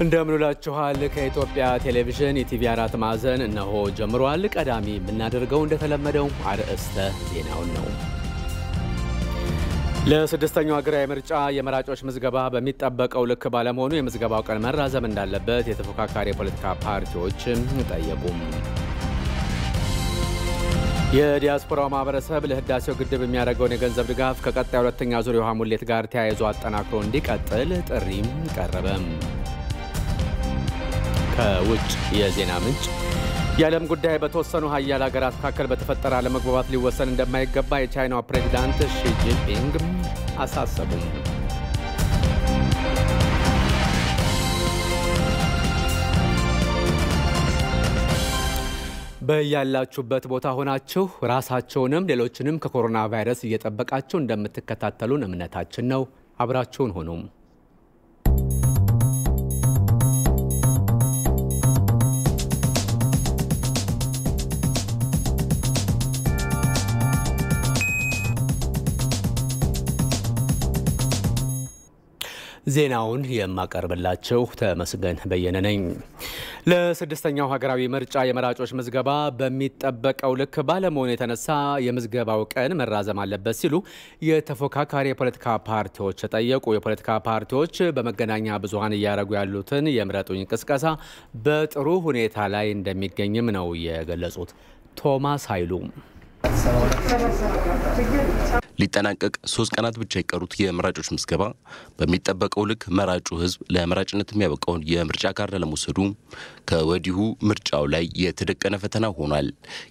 እንደምንላችኋል ከኢትዮጵያ ቴሌቪዥን የቲቪ አራት ማዕዘን እነሆ ጀምሯል። ቀዳሚ የምናደርገው እንደተለመደው አርዕስተ ዜናውን ነው። ለስድስተኛው ሀገራዊ ምርጫ የመራጮች ምዝገባ በሚጠበቀው ልክ ባለመሆኑ የምዝገባው ቀን መራዘም እንዳለበት የተፎካካሪ የፖለቲካ ፓርቲዎች ጠየቁም። የዲያስፖራው ማህበረሰብ ለህዳሴው ግድብ የሚያደርገውን የገንዘብ ድጋፍ ከቀጣይ ሁለተኛ ዙር የውሃ ሙሌት ጋር ተያይዞ አጠናክሮ እንዲቀጥል ጥሪም ቀረበም። ከውጭ የዜና ምንጭ የዓለም ጉዳይ በተወሰኑ ሀያል ሀገራት መካከል በተፈጠረ አለመግባባት ሊወሰን እንደማይገባ የቻይናው ፕሬዚዳንት ሺጂንፒንግ አሳሰቡም። በያላችሁበት ቦታ ሆናችሁ ራሳቸውንም ሌሎችንም ከኮሮና ቫይረስ እየጠበቃችሁ እንደምትከታተሉን እምነታችን ነው። አብራችሁን ሆኑም። ዜናውን የማቀርብላችሁ ተመስገን በየነ ነኝ። ለስድስተኛው ሀገራዊ ምርጫ የመራጮች ምዝገባ በሚጠበቀው ልክ ባለመሆኑ የተነሳ የምዝገባው ቀን መራዘም አለበት ሲሉ የተፎካካሪ የፖለቲካ ፓርቲዎች ጠየቁ። የፖለቲካ ፓርቲዎች በመገናኛ ብዙኃን እያደረጉ ያሉትን የምረጡኝ ቅስቀሳ በጥሩ ሁኔታ ላይ እንደሚገኝም ነው የገለጹት። ቶማስ ኃይሉ ሊጠናቀቅ ሶስት ቀናት ብቻ የቀሩት የመራጮች ምዝገባ በሚጠበቀው ልክ መራጩ ሕዝብ ለመራጭነት የሚያበቃውን የምርጫ ካርድ ለመውሰዱ ከወዲሁ ምርጫው ላይ የተደቀነ ፈተና ሆኗል።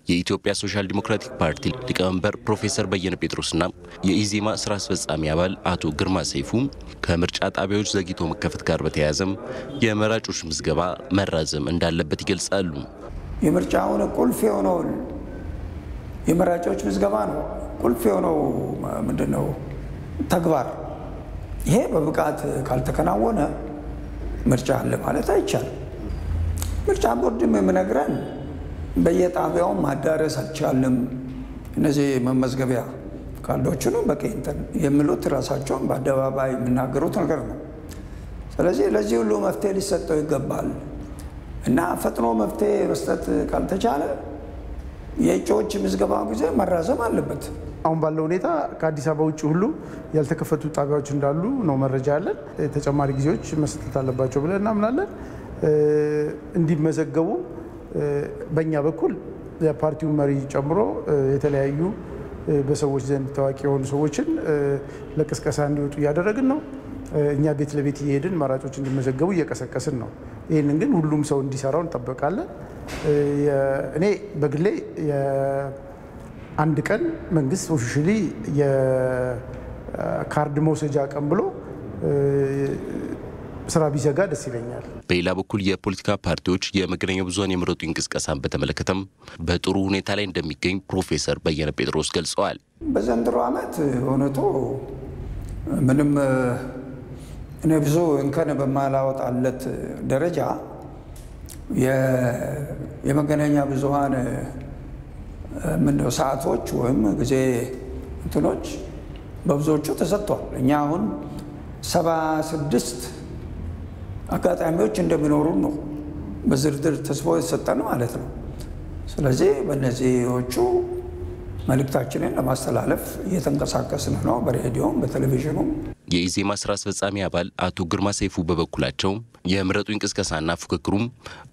የኢትዮጵያ ሶሻል ዲሞክራቲክ ፓርቲ ሊቀመንበር ፕሮፌሰር በየነ ጴጥሮስና የኢዜማ ስራ አስፈጻሚ አባል አቶ ግርማ ሰይፉ ከምርጫ ጣቢያዎች ዘግይቶ መከፈት ጋር በተያያዘም የመራጮች ምዝገባ መራዘም እንዳለበት ይገልጻሉ። የምርጫውን ቁልፍ የሆነውን የመራጮች ምዝገባ ነው ቁልፍ የሆነው ምንድን ነው ተግባር። ይሄ በብቃት ካልተከናወነ ምርጫ አለ ማለት አይቻልም። ምርጫ ቦርድም የምነግረን በየጣቢያውም ማዳረስ አልቻልንም። እነዚህ መመዝገቢያ ካርዶቹንም በቂ እንትን የሚሉት ራሳቸውን በአደባባይ የሚናገሩት ነገር ነው። ስለዚህ ለዚህ ሁሉ መፍትሄ ሊሰጠው ይገባል እና ፈጥኖ መፍትሄ መስጠት ካልተቻለ የእጩዎች ምዝገባ ጊዜ መራዘም አለበት። አሁን ባለው ሁኔታ ከአዲስ አበባ ውጭ ሁሉ ያልተከፈቱ ጣቢያዎች እንዳሉ ነው መረጃ ያለን። ተጨማሪ ጊዜዎች መስጠት አለባቸው ብለን እናምናለን። እንዲመዘገቡ በእኛ በኩል የፓርቲውን መሪ ጨምሮ የተለያዩ በሰዎች ዘንድ ታዋቂ የሆኑ ሰዎችን ለቅስቀሳ እንዲወጡ እያደረግን ነው። እኛ ቤት ለቤት እየሄድን መራጮች እንዲመዘገቡ እየቀሰቀስን ነው። ይህንን ግን ሁሉም ሰው እንዲሰራው እንጠበቃለን። እኔ በግሌ አንድ ቀን መንግስት officially የካርድ መውሰጃ ቀን ብሎ ስራ ቢዘጋ ደስ ይለኛል። በሌላ በኩል የፖለቲካ ፓርቲዎች የመገናኛ ብዙኃን የምረጡ እንቅስቃሴን በተመለከተም በጥሩ ሁኔታ ላይ እንደሚገኝ ፕሮፌሰር በየነ ጴጥሮስ ገልጸዋል። በዘንድሮ ዓመት በእውነቱ ምንም እኔ ብዙ እንከን በማላወጣለት ደረጃ የመገናኛ ብዙኃን ምንድነው ሰዓቶች ወይም ጊዜ እንትኖች በብዙዎቹ ተሰጥቷል። እኛ አሁን ሰባ ስድስት አጋጣሚዎች እንደሚኖሩን ነው በዝርዝር ተስፎ የተሰጠን ማለት ነው። ስለዚህ በእነዚዎቹ መልእክታችንን ለማስተላለፍ እየተንቀሳቀስን ነው፣ በሬዲዮም በቴሌቪዥኑም። የኢዜማ ስራ አስፈጻሚ አባል አቶ ግርማ ሰይፉ በበኩላቸው የምረጡኝ ቅስቀሳና ፉክክሩም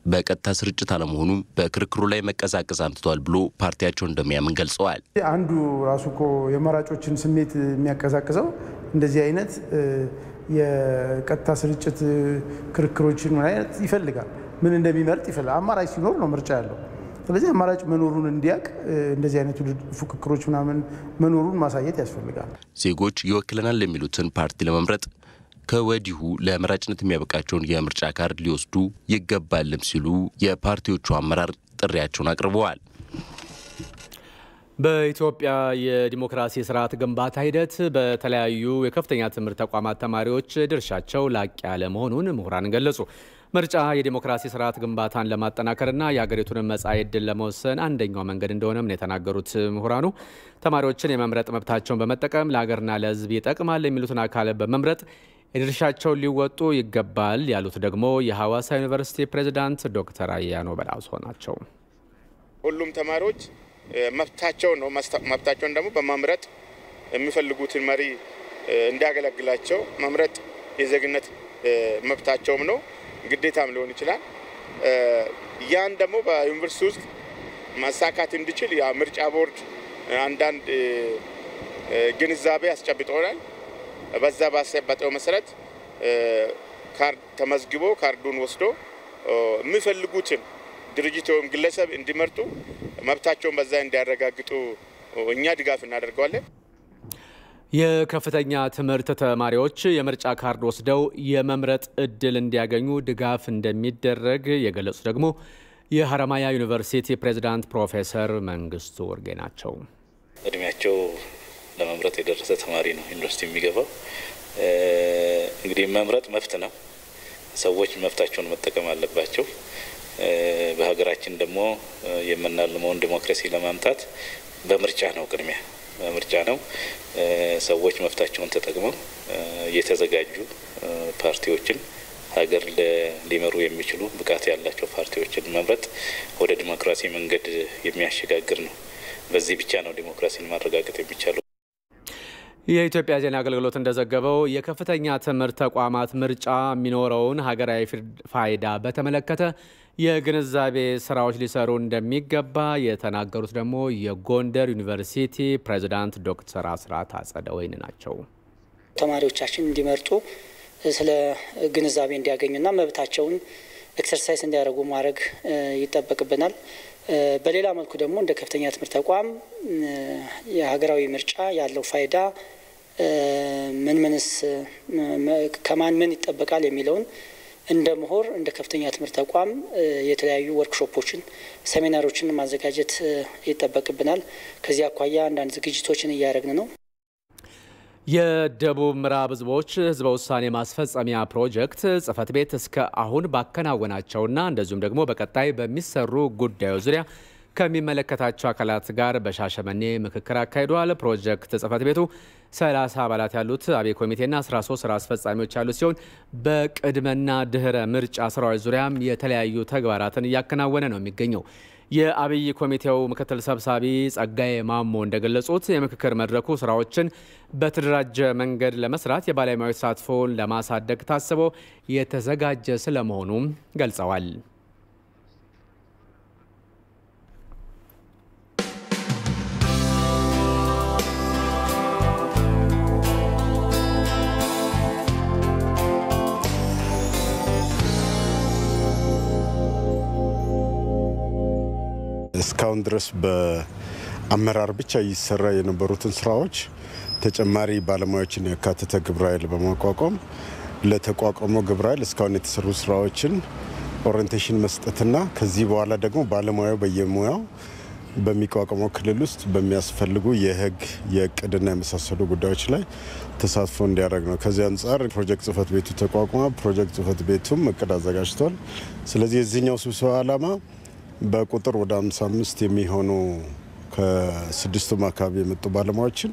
በቀጥታ ስርጭት አለመሆኑ በክርክሩ ላይ መቀዛቀዝ አምጥቷል ብሎ ፓርቲያቸው እንደሚያምን ገልጸዋል። አንዱ ራሱ እኮ የመራጮችን ስሜት የሚያቀዛቅዘው እንደዚህ አይነት የቀጥታ ስርጭት ክርክሮችን ምን አይነት ይፈልጋል፣ ምን እንደሚመርጥ ይፈልጋል። አማራጭ ሲኖር ነው ምርጫ ያለው። ስለዚህ አማራጭ መኖሩን እንዲያውቅ እንደዚህ አይነቱ ፉክክሮች ምናምን መኖሩን ማሳየት ያስፈልጋል። ዜጎች ይወክለናል የሚሉትን ፓርቲ ለመምረጥ ከወዲሁ ለመራጭነት የሚያበቃቸውን የምርጫ ካርድ ሊወስዱ ይገባልም ሲሉ የፓርቲዎቹ አመራር ጥሪያቸውን አቅርበዋል። በኢትዮጵያ የዲሞክራሲ ስርዓት ግንባታ ሂደት በተለያዩ የከፍተኛ ትምህርት ተቋማት ተማሪዎች ድርሻቸው ላቅ ያለ መሆኑን ምሁራን ገለጹ። ምርጫ የዲሞክራሲ ስርዓት ግንባታን ለማጠናከርና የሀገሪቱን መጻኢ ዕድል ለመወሰን አንደኛው መንገድ እንደሆነም ነው የተናገሩት ምሁራኑ። ተማሪዎችን የመምረጥ መብታቸውን በመጠቀም ለሀገርና ለሕዝብ ይጠቅማል የሚሉትን አካል በመምረጥ የድርሻቸውን ሊወጡ ይገባል ያሉት ደግሞ የሐዋሳ ዩኒቨርሲቲ ፕሬዝዳንት ዶክተር አያኖ በላሶ ናቸው። ሁሉም ተማሪዎች መብታቸው ነው። መብታቸውን ደግሞ በመምረጥ የሚፈልጉትን መሪ እንዲያገለግላቸው መምረጥ የዜግነት መብታቸውም ነው፣ ግዴታም ሊሆን ይችላል። ያን ደግሞ በዩኒቨርሲቲ ውስጥ ማሳካት እንዲችል ያ ምርጫ ቦርድ አንዳንድ ግንዛቤ አስጨብጦናል። በዛ ባስጨበጠው መሰረት ካርድ ተመዝግቦ ካርዱን ወስዶ የሚፈልጉትን ድርጅት ወይም ግለሰብ እንዲመርጡ መብታቸውን በዛ እንዲያረጋግጡ እኛ ድጋፍ እናደርገዋለን። የከፍተኛ ትምህርት ተማሪዎች የምርጫ ካርድ ወስደው የመምረጥ እድል እንዲያገኙ ድጋፍ እንደሚደረግ የገለጹ ደግሞ የሀረማያ ዩኒቨርሲቲ ፕሬዝዳንት ፕሮፌሰር መንግስቱ ወርጌ ናቸው። እድሜያቸው ለመምረጥ የደረሰ ተማሪ ነው ዩኒቨርሲቲ የሚገባው። እንግዲህ መምረጥ መብት ነው። ሰዎች መብታቸውን መጠቀም አለባቸው። በሀገራችን ደግሞ የምናልመውን ዲሞክራሲ ለማምጣት በምርጫ ነው። ቅድሚያ በምርጫ ነው። ሰዎች መብታቸውን ተጠቅመው የተዘጋጁ ፓርቲዎችን ሀገር ሊመሩ የሚችሉ ብቃት ያላቸው ፓርቲዎችን መምረጥ ወደ ዲሞክራሲ መንገድ የሚያሸጋግር ነው። በዚህ ብቻ ነው ዲሞክራሲን ማረጋገጥ የሚቻለው። የኢትዮጵያ ዜና አገልግሎት እንደዘገበው የከፍተኛ ትምህርት ተቋማት ምርጫ የሚኖረውን ሀገራዊ ፋይዳ በተመለከተ የግንዛቤ ስራዎች ሊሰሩ እንደሚገባ የተናገሩት ደግሞ የጎንደር ዩኒቨርሲቲ ፕሬዚዳንት ዶክተር አስራት አጸደወይን ናቸው። ተማሪዎቻችን እንዲመርጡ ስለ ግንዛቤ እንዲያገኙና መብታቸውን exercise እንዲያደርጉ ማድረግ ይጠበቅብናል። በሌላ መልኩ ደግሞ እንደ ከፍተኛ ትምህርት ተቋም የሀገራዊ ምርጫ ያለው ፋይዳ ምን ምንስ ከማን ምን ይጠበቃል የሚለውን እንደ ምሁር እንደ ከፍተኛ ትምህርት ተቋም የተለያዩ ወርክሾፖችን፣ ሰሚናሮችን ማዘጋጀት ይጠበቅብናል። ከዚህ አኳያ አንዳንድ ዝግጅቶችን እያደረግን ነው። የደቡብ ምዕራብ ህዝቦች ህዝበ ውሳኔ ማስፈጸሚያ ፕሮጀክት ጽህፈት ቤት እስከ አሁን ባከናወናቸውና እንደዚሁም ደግሞ በቀጣይ በሚሰሩ ጉዳዮች ዙሪያ ከሚመለከታቸው አካላት ጋር በሻሸመኔ ምክክር አካሂዷል። ፕሮጀክት ጽህፈት ቤቱ 30 አባላት ያሉት አብይ ኮሚቴና 13 ስራ አስፈጻሚዎች ያሉት ሲሆን በቅድመና ድህረ ምርጫ ስራዎች ዙሪያም የተለያዩ ተግባራትን እያከናወነ ነው የሚገኘው። የአብይ ኮሚቴው ምክትል ሰብሳቢ ጸጋዬ ማሞ እንደገለጹት የምክክር መድረኩ ስራዎችን በተደራጀ መንገድ ለመስራት የባለሙያዎች ተሳትፎን ለማሳደግ ታስቦ የተዘጋጀ ስለመሆኑም ገልጸዋል። እስካሁን ድረስ በአመራር ብቻ ይሰራ የነበሩትን ስራዎች ተጨማሪ ባለሙያዎችን ያካተተ ግብረ ኃይል በማቋቋም ለተቋቋመው ግብረ ኃይል እስካሁን የተሰሩ ስራዎችን orientation መስጠትና ከዚህ በኋላ ደግሞ ባለሙያው በየሙያው በሚቋቋመው ክልል ውስጥ በሚያስፈልጉ የህግ የእቅድና የመሳሰሉ ጉዳዮች ላይ ተሳትፎ እንዲያደርግ ነው። ከዚህ አንጻር ፕሮጀክት ጽህፈት ቤቱ ተቋቁሟል ፕሮጀክት ጽህፈት ቤቱም እቅድ አዘጋጅቷል። ስለዚህ የዚህኛው ስብሰባ ዓላማ በቁጥር ወደ 55 የሚሆኑ ከስድስቱም አካባቢ የመጡ ባለሙያዎችን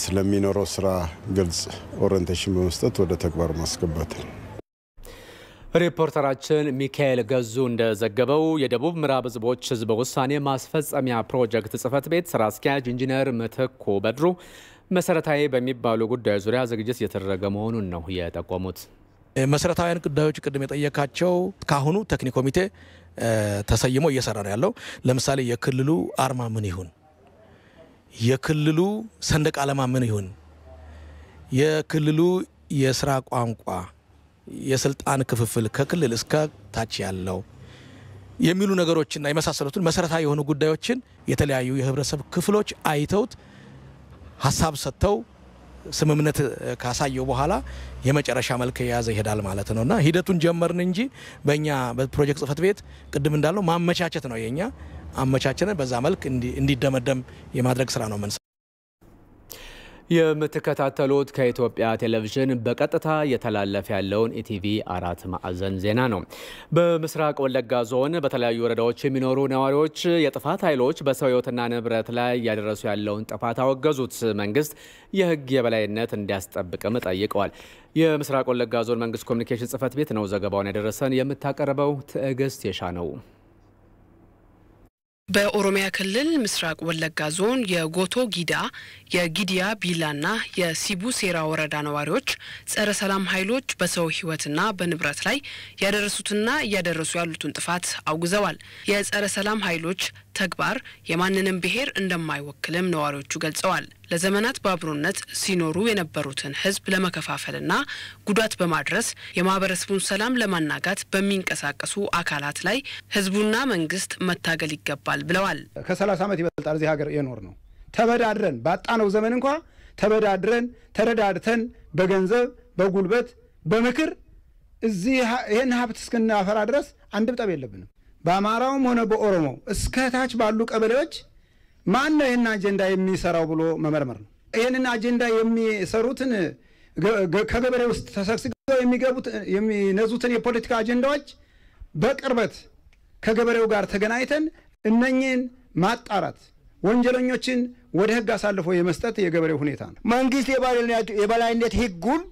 ስለሚኖረው ስራ ግልጽ orientation በመስጠት ወደ ተግባር ማስገባት ነው። ሪፖርተራችን ሚካኤል ገዙ እንደዘገበው የደቡብ ምዕራብ ህዝቦች ህዝበ ውሳኔ ማስፈጸሚያ ፕሮጀክት ጽህፈት ቤት ስራ አስኪያጅ ኢንጂነር ምትኩ በድሩ መሰረታዊ በሚባሉ ጉዳዮች ዙሪያ ዝግጅት እየተደረገ መሆኑን ነው የጠቆሙት። መሰረታዊያን ጉዳዮች ቅድም የጠየካቸው ከአሁኑ ቴክኒክ ኮሚቴ ተሰይሞ እየሰራ ነው ያለው። ለምሳሌ የክልሉ አርማ ምን ይሁን፣ የክልሉ ሰንደቅ ዓላማ ምን ይሁን፣ የክልሉ የስራ ቋንቋ፣ የስልጣን ክፍፍል ከክልል እስከ ታች ያለው የሚሉ ነገሮችና የመሳሰሉትን መሰረታዊ የሆኑ ጉዳዮችን የተለያዩ የህብረተሰብ ክፍሎች አይተውት ሀሳብ ሰጥተው ስምምነት ካሳየው በኋላ የመጨረሻ መልክ የያዘ ይሄዳል ማለት ነው። እና ሂደቱን ጀመርን እንጂ በእኛ በፕሮጀክት ጽህፈት ቤት ቅድም እንዳለው ማመቻቸት ነው የኛ አመቻችንን በዛ መልክ እንዲደመደም የማድረግ ስራ ነው የምትከታተሉት ከኢትዮጵያ ቴሌቪዥን በቀጥታ እየተላለፈ ያለውን ኢቲቪ አራት ማዕዘን ዜና ነው። በምስራቅ ወለጋ ዞን በተለያዩ ወረዳዎች የሚኖሩ ነዋሪዎች የጥፋት ኃይሎች በሰው ሕይወትና ንብረት ላይ እያደረሱ ያለውን ጥፋት አወገዙት። መንግስት የሕግ የበላይነት እንዲያስጠብቅም ጠይቀዋል። የምስራቅ ወለጋ ዞን መንግስት ኮሚኒኬሽን ጽሕፈት ቤት ነው ዘገባውን ያደረሰን። የምታቀርበው ትዕግስት የሻ ነው። በኦሮሚያ ክልል ምስራቅ ወለጋ ዞን የጎቶ ጊዳ፣ የጊዲያ ቢላና የሲቡ ሴራ ወረዳ ነዋሪዎች ጸረ ሰላም ኃይሎች በሰው ህይወትና በንብረት ላይ ያደረሱትና እያደረሱ ያሉትን ጥፋት አውግዘዋል። የጸረ ሰላም ኃይሎች ተግባር የማንንም ብሔር እንደማይወክልም ነዋሪዎቹ ገልጸዋል። ለዘመናት በአብሮነት ሲኖሩ የነበሩትን ህዝብ ለመከፋፈልና ጉዳት በማድረስ የማህበረሰቡን ሰላም ለማናጋት በሚንቀሳቀሱ አካላት ላይ ህዝቡና መንግስት መታገል ይገባል ብለዋል። ከሰላሳ ዓመት ይበልጣል እዚህ ሀገር የኖር ነው። ተበዳድረን ባጣነው ዘመን እንኳ ተበዳድረን ተረዳድተን በገንዘብ በጉልበት በምክር እዚህ ይህን ሀብት እስክናፈራ ድረስ አንድም ጠብ የለብንም። በአማራውም ሆነ በኦሮሞ እስከ ታች ባሉ ቀበሌዎች ማን ነው ይህን አጀንዳ የሚሰራው ብሎ መመርመር ነው። ይህንን አጀንዳ የሚሰሩትን ከገበሬ ውስጥ ተሰግስገው የሚገቡት የሚነዙትን የፖለቲካ አጀንዳዎች በቅርበት ከገበሬው ጋር ተገናኝተን እነኚህን ማጣራት፣ ወንጀለኞችን ወደ ህግ አሳልፎ የመስጠት የገበሬው ሁኔታ ነው። መንግስት የበላይነት ህጉን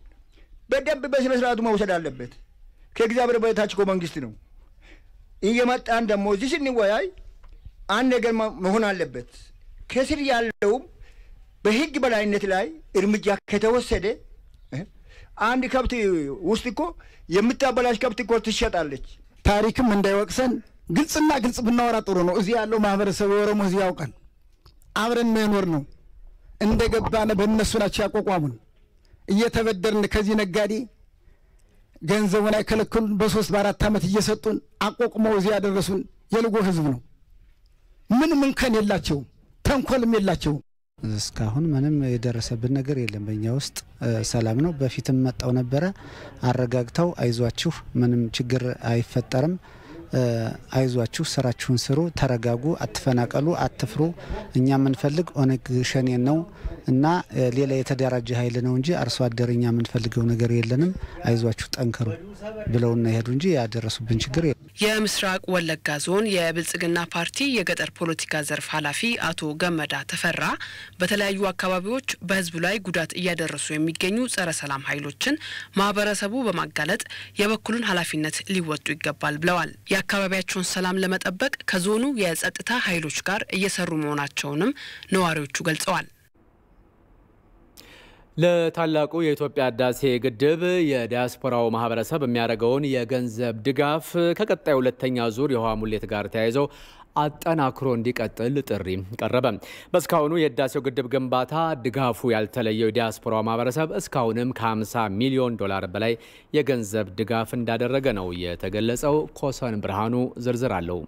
በደንብ በስነስርዓቱ መውሰድ አለበት። ከእግዚአብሔር በታች እኮ መንግስት ነው። እየመጣን ደግሞ እዚህ ስንወያይ አንድ ነገር መሆን አለበት። ከስር ያለውም በህግ በላይነት ላይ እርምጃ ከተወሰደ አንድ ከብት ውስጥ እኮ የምታበላሽ ከብት እኮ ትሸጣለች። ታሪክም እንዳይወቅሰን ግልጽና ግልጽ ብናወራ ጥሩ ነው። እዚህ ያለው ማህበረሰብ የኦሮሞ ህዝብ ያውቃል። አብረን መኖር ነው። እንደ ገባነ በእነሱ ናቸው ያቋቋሙን። እየተበደርን ከዚህ ነጋዴ ገንዘቡን አይከለክሉን። በሶስት በአራት ዓመት እየሰጡን አቋቁመው እዚህ ያደረሱን የልጎ ህዝብ ነው። ምንም እንከን የላቸውም፣ ተንኮልም የላቸውም። እስካሁን ምንም የደረሰብን ነገር የለም። በእኛ ውስጥ ሰላም ነው። በፊትም መጣው ነበረ አረጋግተው አይዟችሁ፣ ምንም ችግር አይፈጠርም፣ አይዟችሁ፣ ስራችሁን ስሩ፣ ተረጋጉ፣ አትፈናቀሉ፣ አትፍሩ። እኛ የምንፈልግ ኦነግ ሸኔን ነው እና ሌላ የተደራጀ ኃይል ነው እንጂ አርሶ አደር እኛ የምንፈልገው ነገር የለንም፣ አይዟችሁ፣ ጠንክሩ ብለውና ይሄዱ እንጂ ያደረሱብን ችግር የለም። የምስራቅ ወለጋ ዞን የብልጽግና ፓርቲ የገጠር ፖለቲካ ዘርፍ ኃላፊ አቶ ገመዳ ተፈራ በተለያዩ አካባቢዎች በህዝቡ ላይ ጉዳት እያደረሱ የሚገኙ ጸረ ሰላም ኃይሎችን ማህበረሰቡ በማጋለጥ የበኩሉን ኃላፊነት ሊወጡ ይገባል ብለዋል። የአካባቢያቸውን ሰላም ለመጠበቅ ከዞኑ የጸጥታ ኃይሎች ጋር እየሰሩ መሆናቸውንም ነዋሪዎቹ ገልጸዋል። ለታላቁ የኢትዮጵያ ህዳሴ ግድብ የዲያስፖራው ማህበረሰብ የሚያደርገውን የገንዘብ ድጋፍ ከቀጣይ ሁለተኛ ዙር የውሃ ሙሌት ጋር ተያይዘው አጠናክሮ እንዲቀጥል ጥሪ ቀረበ። በእስካሁኑ የህዳሴው ግድብ ግንባታ ድጋፉ ያልተለየው የዲያስፖራው ማህበረሰብ እስካሁንም ከ50 ሚሊዮን ዶላር በላይ የገንዘብ ድጋፍ እንዳደረገ ነው የተገለጸው። ኮሰን ብርሃኑ ዝርዝር አለው።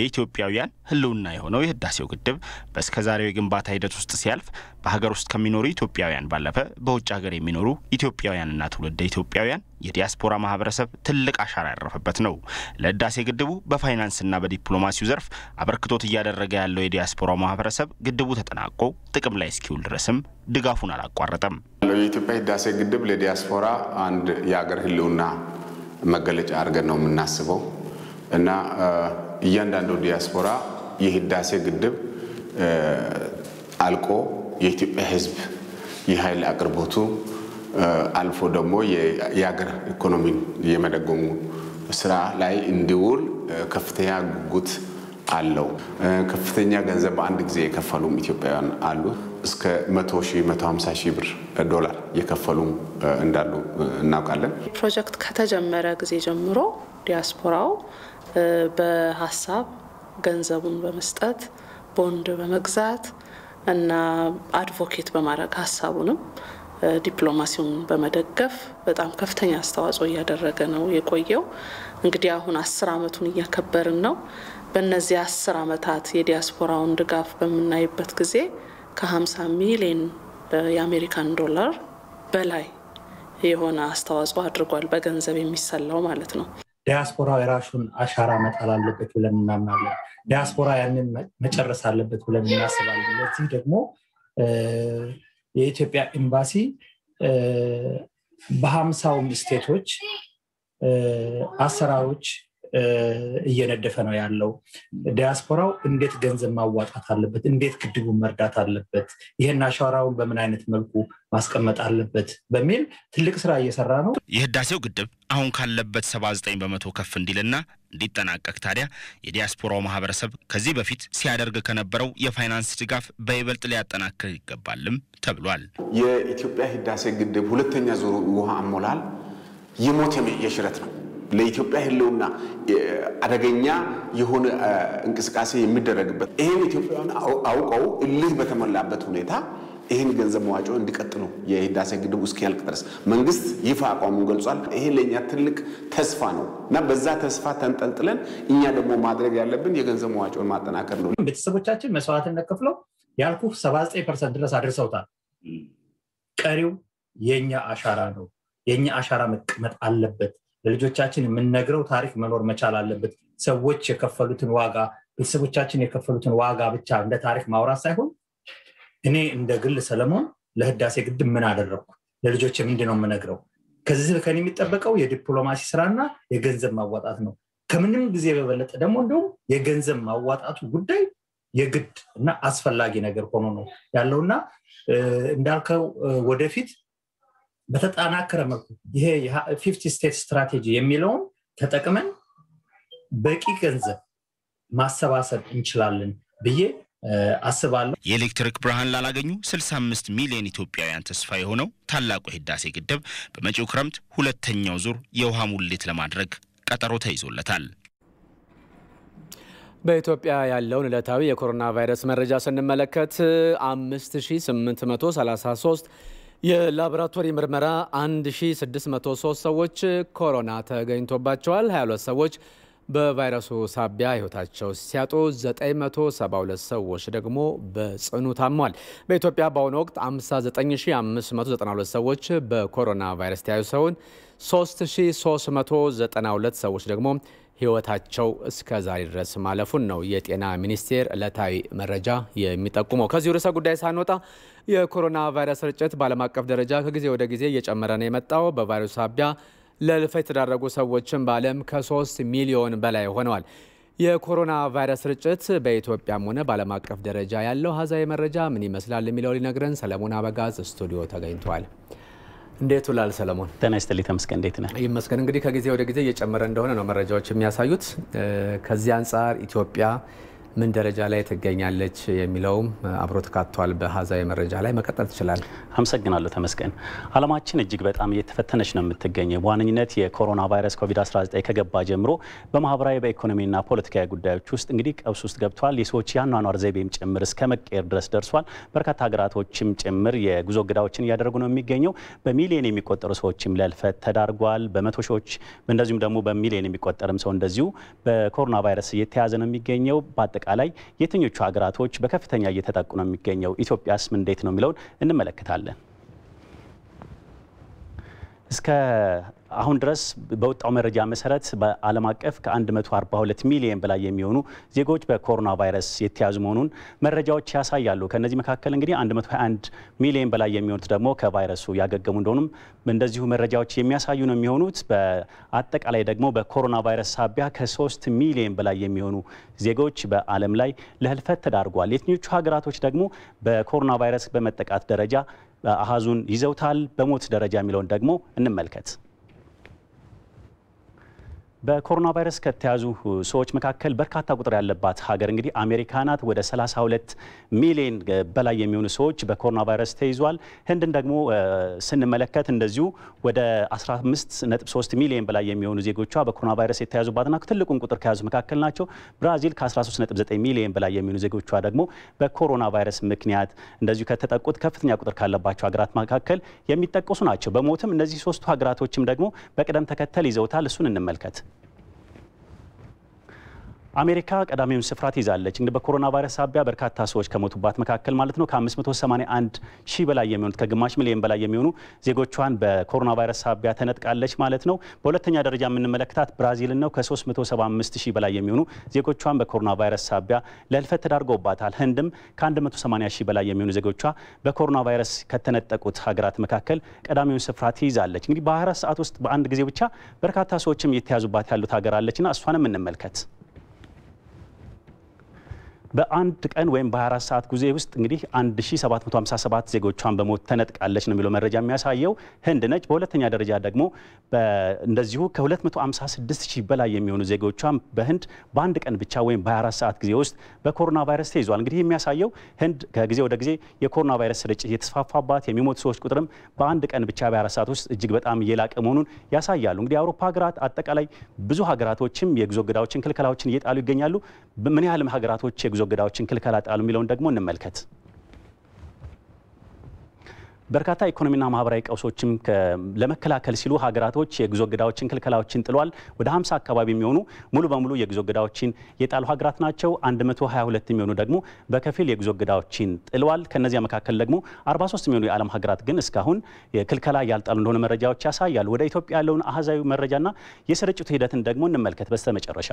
የኢትዮጵያውያን ህልውና የሆነው የህዳሴው ግድብ በእስከዛሬው የግንባታ ሂደት ውስጥ ሲያልፍ በሀገር ውስጥ ከሚኖሩ ኢትዮጵያውያን ባለፈ በውጭ ሀገር የሚኖሩ ኢትዮጵያውያንና ትውልደ ኢትዮጵያውያን የዲያስፖራ ማህበረሰብ ትልቅ አሻራ ያረፈበት ነው። ለህዳሴ ግድቡ በፋይናንስና በዲፕሎማሲው ዘርፍ አበርክቶት እያደረገ ያለው የዲያስፖራው ማህበረሰብ ግድቡ ተጠናቆ ጥቅም ላይ እስኪውል ድረስም ድጋፉን አላቋረጠም። የኢትዮጵያ ህዳሴ ግድብ ለዲያስፖራ አንድ የሀገር ህልውና መገለጫ አድርገን ነው የምናስበው እና እያንዳንዱ ዲያስፖራ የህዳሴ ግድብ አልቆ የኢትዮጵያ ህዝብ የኃይል አቅርቦቱ አልፎ ደግሞ የሀገር ኢኮኖሚን የመደጎሙ ስራ ላይ እንዲውል ከፍተኛ ጉጉት አለው። ከፍተኛ ገንዘብ በአንድ ጊዜ የከፈሉም ኢትዮጵያውያን አሉ። እስከ 100 ሺህ 150 ሺህ ብር ዶላር የከፈሉም እንዳሉ እናውቃለን። ፕሮጀክት ከተጀመረ ጊዜ ጀምሮ ዲያስፖራው በሀሳብ ገንዘቡን በመስጠት ቦንድ በመግዛት እና አድቮኬት በማድረግ ሀሳቡንም ዲፕሎማሲውን በመደገፍ በጣም ከፍተኛ አስተዋጽኦ እያደረገ ነው የቆየው። እንግዲህ አሁን አስር አመቱን እያከበርን ነው። በእነዚህ አስር አመታት የዲያስፖራውን ድጋፍ በምናይበት ጊዜ ከ50 ሚሊዮን የአሜሪካን ዶላር በላይ የሆነ አስተዋጽኦ አድርጓል። በገንዘብ የሚሰላው ማለት ነው። ዲያስፖራው የራሱን አሻራ መጣል አለበት ብለን እናምናለን። ዲያስፖራ ያንን መጨረስ አለበት ብለን እናስባለን። ለዚህ ደግሞ የኢትዮጵያ ኤምባሲ በሀምሳውም ስቴቶች አሰራሮች እየነደፈ ነው ያለው። ዲያስፖራው እንዴት ገንዘብ ማዋጣት አለበት፣ እንዴት ግድቡን መርዳት አለበት፣ ይህን አሻራውን በምን አይነት መልኩ ማስቀመጥ አለበት በሚል ትልቅ ስራ እየሰራ ነው። የህዳሴው ግድብ አሁን ካለበት 79 በመቶ ከፍ እንዲልና እንዲጠናቀቅ ታዲያ የዲያስፖራው ማህበረሰብ ከዚህ በፊት ሲያደርግ ከነበረው የፋይናንስ ድጋፍ በይበልጥ ሊያጠናክር ይገባልም ተብሏል። የኢትዮጵያ ህዳሴ ግድብ ሁለተኛ ዙር ውሃ አሞላል የሞት የሽረት ነው። ለኢትዮጵያ ህልውና አደገኛ የሆነ እንቅስቃሴ የሚደረግበት ይህን ኢትዮጵያውያን አውቀው እልህ በተሞላበት ሁኔታ ይህን ገንዘብ መዋጮ እንዲቀጥሉ የህዳሴ ግድቡ እስኪያልቅ ድረስ መንግስት ይፋ አቋሙን ገልጿል። ይሄ ለእኛ ትልቅ ተስፋ ነው እና በዛ ተስፋ ተንጠልጥለን እኛ ደግሞ ማድረግ ያለብን የገንዘብ መዋጮን ማጠናከር ነው። ቤተሰቦቻችን መስዋዕትነት ከፍለው ያልኩ 79 percent ድረስ አድርሰውታል። ቀሪው የእኛ አሻራ ነው። የእኛ አሻራ መቀመጥ አለበት። ለልጆቻችን የምንነግረው ታሪክ መኖር መቻል አለበት። ሰዎች የከፈሉትን ዋጋ ቤተሰቦቻችን የከፈሉትን ዋጋ ብቻ እንደ ታሪክ ማውራት ሳይሆን እኔ እንደ ግል ሰለሞን ለህዳሴ ግድብ ምን አደረግኩ፣ ለልጆች ምንድን ነው የምነግረው? ከዚህ ከኔ የሚጠበቀው የዲፕሎማሲ ስራና የገንዘብ ማዋጣት ነው። ከምንም ጊዜ በበለጠ ደግሞ እንዲሁም የገንዘብ ማዋጣቱ ጉዳይ የግድ እና አስፈላጊ ነገር ሆኖ ነው ያለውና እንዳልከው ወደፊት በተጠናከረ መልኩ ይሄ ፊፍቲ ስቴት ስትራቴጂ የሚለውን ተጠቅመን በቂ ገንዘብ ማሰባሰብ እንችላለን ብዬ አስባለሁ። የኤሌክትሪክ ብርሃን ላላገኙ 65 ሚሊዮን ኢትዮጵያውያን ተስፋ የሆነው ታላቁ የህዳሴ ግድብ በመጪው ክረምት ሁለተኛው ዙር የውሃ ሙሌት ለማድረግ ቀጠሮ ተይዞለታል። በኢትዮጵያ ያለውን ዕለታዊ የኮሮና ቫይረስ መረጃ ስንመለከት 5833 የላቦራቶሪ ምርመራ 1603 ሰዎች ኮሮና ተገኝቶባቸዋል። 22 ሰዎች በቫይረሱ ሳቢያ ህይወታቸው ሲያጡ 972 ሰዎች ደግሞ በጽኑ ታሟል። በኢትዮጵያ በአሁኑ ወቅት 59592 ሰዎች በኮሮና ቫይረስ ተያዙ ሲሆን 3392 ሰዎች ደግሞ ህይወታቸው እስከ ዛሬ ድረስ ማለፉን ነው የጤና ሚኒስቴር ዕለታዊ መረጃ የሚጠቁመው። ከዚሁ ርዕሰ ጉዳይ ሳንወጣ የኮሮና ቫይረስ ስርጭት በዓለም አቀፍ ደረጃ ከጊዜ ወደ ጊዜ እየጨመረ ነው የመጣው። በቫይረሱ ሳቢያ ለህልፈት የተዳረጉ ሰዎችን በዓለም ከሶስት ሚሊዮን በላይ ሆነዋል። የኮሮና ቫይረስ ስርጭት በኢትዮጵያም ሆነ በዓለም አቀፍ ደረጃ ያለው ሀዛዊ መረጃ ምን ይመስላል የሚለው ሊነግረን ሰለሞን አበጋዝ ስቱዲዮ ተገኝቷል። እንዴት ውላል ሰለሞን? ጤና ይስጥልኝ ተመስገን፣ እንዴት ነህ? ይመስገን። እንግዲህ ከጊዜ ወደ ጊዜ እየጨመረ እንደሆነ ነው መረጃዎች የሚያሳዩት። ከዚህ አንጻር ኢትዮጵያ ምን ደረጃ ላይ ትገኛለች የሚለውም አብሮ ተካቷል። በሀዛዊ መረጃ ላይ መቀጠል ትችላል። አመሰግናለሁ ተመስገን። ዓለማችን እጅግ በጣም እየተፈተነች ነው የምትገኘው። በዋነኝነት የኮሮና ቫይረስ ኮቪድ-19 ከገባ ጀምሮ በማህበራዊ በኢኮኖሚና ፖለቲካዊ ጉዳዮች ውስጥ እንግዲህ ቀውስ ውስጥ ገብቷል። የሰዎች የአኗኗር ዘይቤም ጭምር እስከ መቀየር ድረስ ደርሷል። በርካታ ሀገራቶችም ጭምር የጉዞ እገዳዎችን እያደረጉ ነው የሚገኘው። በሚሊዮን የሚቆጠሩ ሰዎችም ለህልፈት ተዳርጓል። በመቶ ሺዎች እንደዚሁም ደግሞ በሚሊዮን የሚቆጠርም ሰው እንደዚሁ በኮሮና ቫይረስ እየተያዘ ነው የሚገኘው። አጠቃላይ የትኞቹ ሀገራቶች በከፍተኛ እየተጠቁ ነው የሚገኘው? ኢትዮጵያስ እንዴት ነው የሚለውን እንመለከታለን። እስከ አሁን ድረስ በወጣው መረጃ መሰረት በዓለም አቀፍ ከ142 ሚሊዮን በላይ የሚሆኑ ዜጎች በኮሮና ቫይረስ የተያዙ መሆኑን መረጃዎች ያሳያሉ። ከነዚህ መካከል እንግዲህ 121 ሚሊዮን በላይ የሚሆኑት ደግሞ ከቫይረሱ ያገገሙ እንደሆኑም እንደዚሁ መረጃዎች የሚያሳዩ ነው የሚሆኑት። በአጠቃላይ ደግሞ በኮሮና ቫይረስ ሳቢያ ከ3 ሚሊዮን በላይ የሚሆኑ ዜጎች በዓለም ላይ ለህልፈት ተዳርጓል። የትኞቹ ሀገራቶች ደግሞ በኮሮና ቫይረስ በመጠቃት ደረጃ አሃዙን ይዘውታል? በሞት ደረጃ የሚለውን ደግሞ እንመልከት። በኮሮና ቫይረስ ከተያዙ ሰዎች መካከል በርካታ ቁጥር ያለባት ሀገር እንግዲህ አሜሪካ ናት። ወደ 32 ሚሊዮን በላይ የሚሆኑ ሰዎች በኮሮና ቫይረስ ተይዟል። ህንድን ደግሞ ስንመለከት እንደዚሁ ወደ 15.3 ሚሊዮን በላይ የሚሆኑ ዜጎቿ በኮሮና ቫይረስ የተያዙባትና ትልቁን ቁጥር ከያዙ መካከል ናቸው። ብራዚል ከ13.9 ሚሊዮን በላይ የሚሆኑ ዜጎቿ ደግሞ በኮሮና ቫይረስ ምክንያት እንደዚሁ ከተጠቁት ከፍተኛ ቁጥር ካለባቸው ሀገራት መካከል የሚጠቀሱ ናቸው። በሞትም እነዚህ ሶስቱ ሀገራቶችም ደግሞ በቅደም ተከተል ይዘውታል። እሱን እንመልከት። አሜሪካ ቀዳሚውን ስፍራ ትይዛለች። እንግዲህ በኮሮና ቫይረስ ሳቢያ በርካታ ሰዎች ከሞቱባት መካከል ማለት ነው ከ581 ሺህ በላይ የሚሆኑት ከግማሽ ሚሊዮን በላይ የሚሆኑ ዜጎቿን በኮሮና ቫይረስ ሳቢያ ተነጥቃለች ማለት ነው። በሁለተኛ ደረጃ የምንመለከታት ብራዚልን ነው። ከ375 ሺህ በላይ የሚሆኑ ዜጎቿን በኮሮና ቫይረስ ሳቢያ ለህልፈት ተዳርገውባታል። ህንድም ከ180 ሺህ በላይ የሚሆኑ ዜጎቿ በኮሮና ቫይረስ ከተነጠቁት ሀገራት መካከል ቀዳሚውን ስፍራ ትይዛለች። እንግዲህ በ24 ሰዓት ውስጥ በአንድ ጊዜ ብቻ በርካታ ሰዎችም እየተያዙባት ያሉት ሀገር አለችና እሷንም እንመልከት። በአንድ ቀን ወይም በ24 ሰዓት ጊዜ ውስጥ እንግዲህ 1757 ዜጎቿን በሞት ተነጥቃለች ነው የሚለው መረጃ የሚያሳየው ህንድ ነች። በሁለተኛ ደረጃ ደግሞ እንደዚሁ ከ256 ሺህ በላይ የሚሆኑ ዜጎቿን በህንድ በአንድ ቀን ብቻ ወይም በ24 ሰዓት ጊዜ ውስጥ በኮሮና ቫይረስ ተይዟል። እንግዲህ የሚያሳየው ህንድ ከጊዜ ወደ ጊዜ የኮሮና ቫይረስ ስርጭት የተስፋፋባት የሚሞቱ ሰዎች ቁጥርም በአንድ ቀን ብቻ በ24 ሰዓት ውስጥ እጅግ በጣም እየላቀ መሆኑን ያሳያሉ። እንግዲህ የአውሮፓ ሀገራት አጠቃላይ ብዙ ሀገራቶችም የጉዞ እገዳዎችን፣ ክልከላዎችን እየጣሉ ይገኛሉ። ምን ያህል ሀገራቶች የጉዞ እገዳዎችን ክልከላ ጣሉ የሚለውን ደግሞ እንመልከት። በርካታ ኢኮኖሚና ማህበራዊ ቀውሶችም ለመከላከል ሲሉ ሀገራቶች የጉዞ እገዳዎችን ክልከላዎችን ጥሏል። ወደ 50 አካባቢ የሚሆኑ ሙሉ በሙሉ የጉዞ እገዳዎችን የጣሉ ሀገራት ናቸው። 122 የሚሆኑ ደግሞ በከፊል የጉዞ እገዳዎችን ጥለዋል። ከነዚያ መካከል ደግሞ 43 የሚሆኑ የዓለም ሀገራት ግን እስካሁን ክልከላ ያልጣሉ እንደሆነ መረጃዎች ያሳያሉ። ወደ ኢትዮጵያ ያለውን አሃዛዊ መረጃና የስርጭቱ ሂደትን ደግሞ እንመልከት በስተመጨረሻ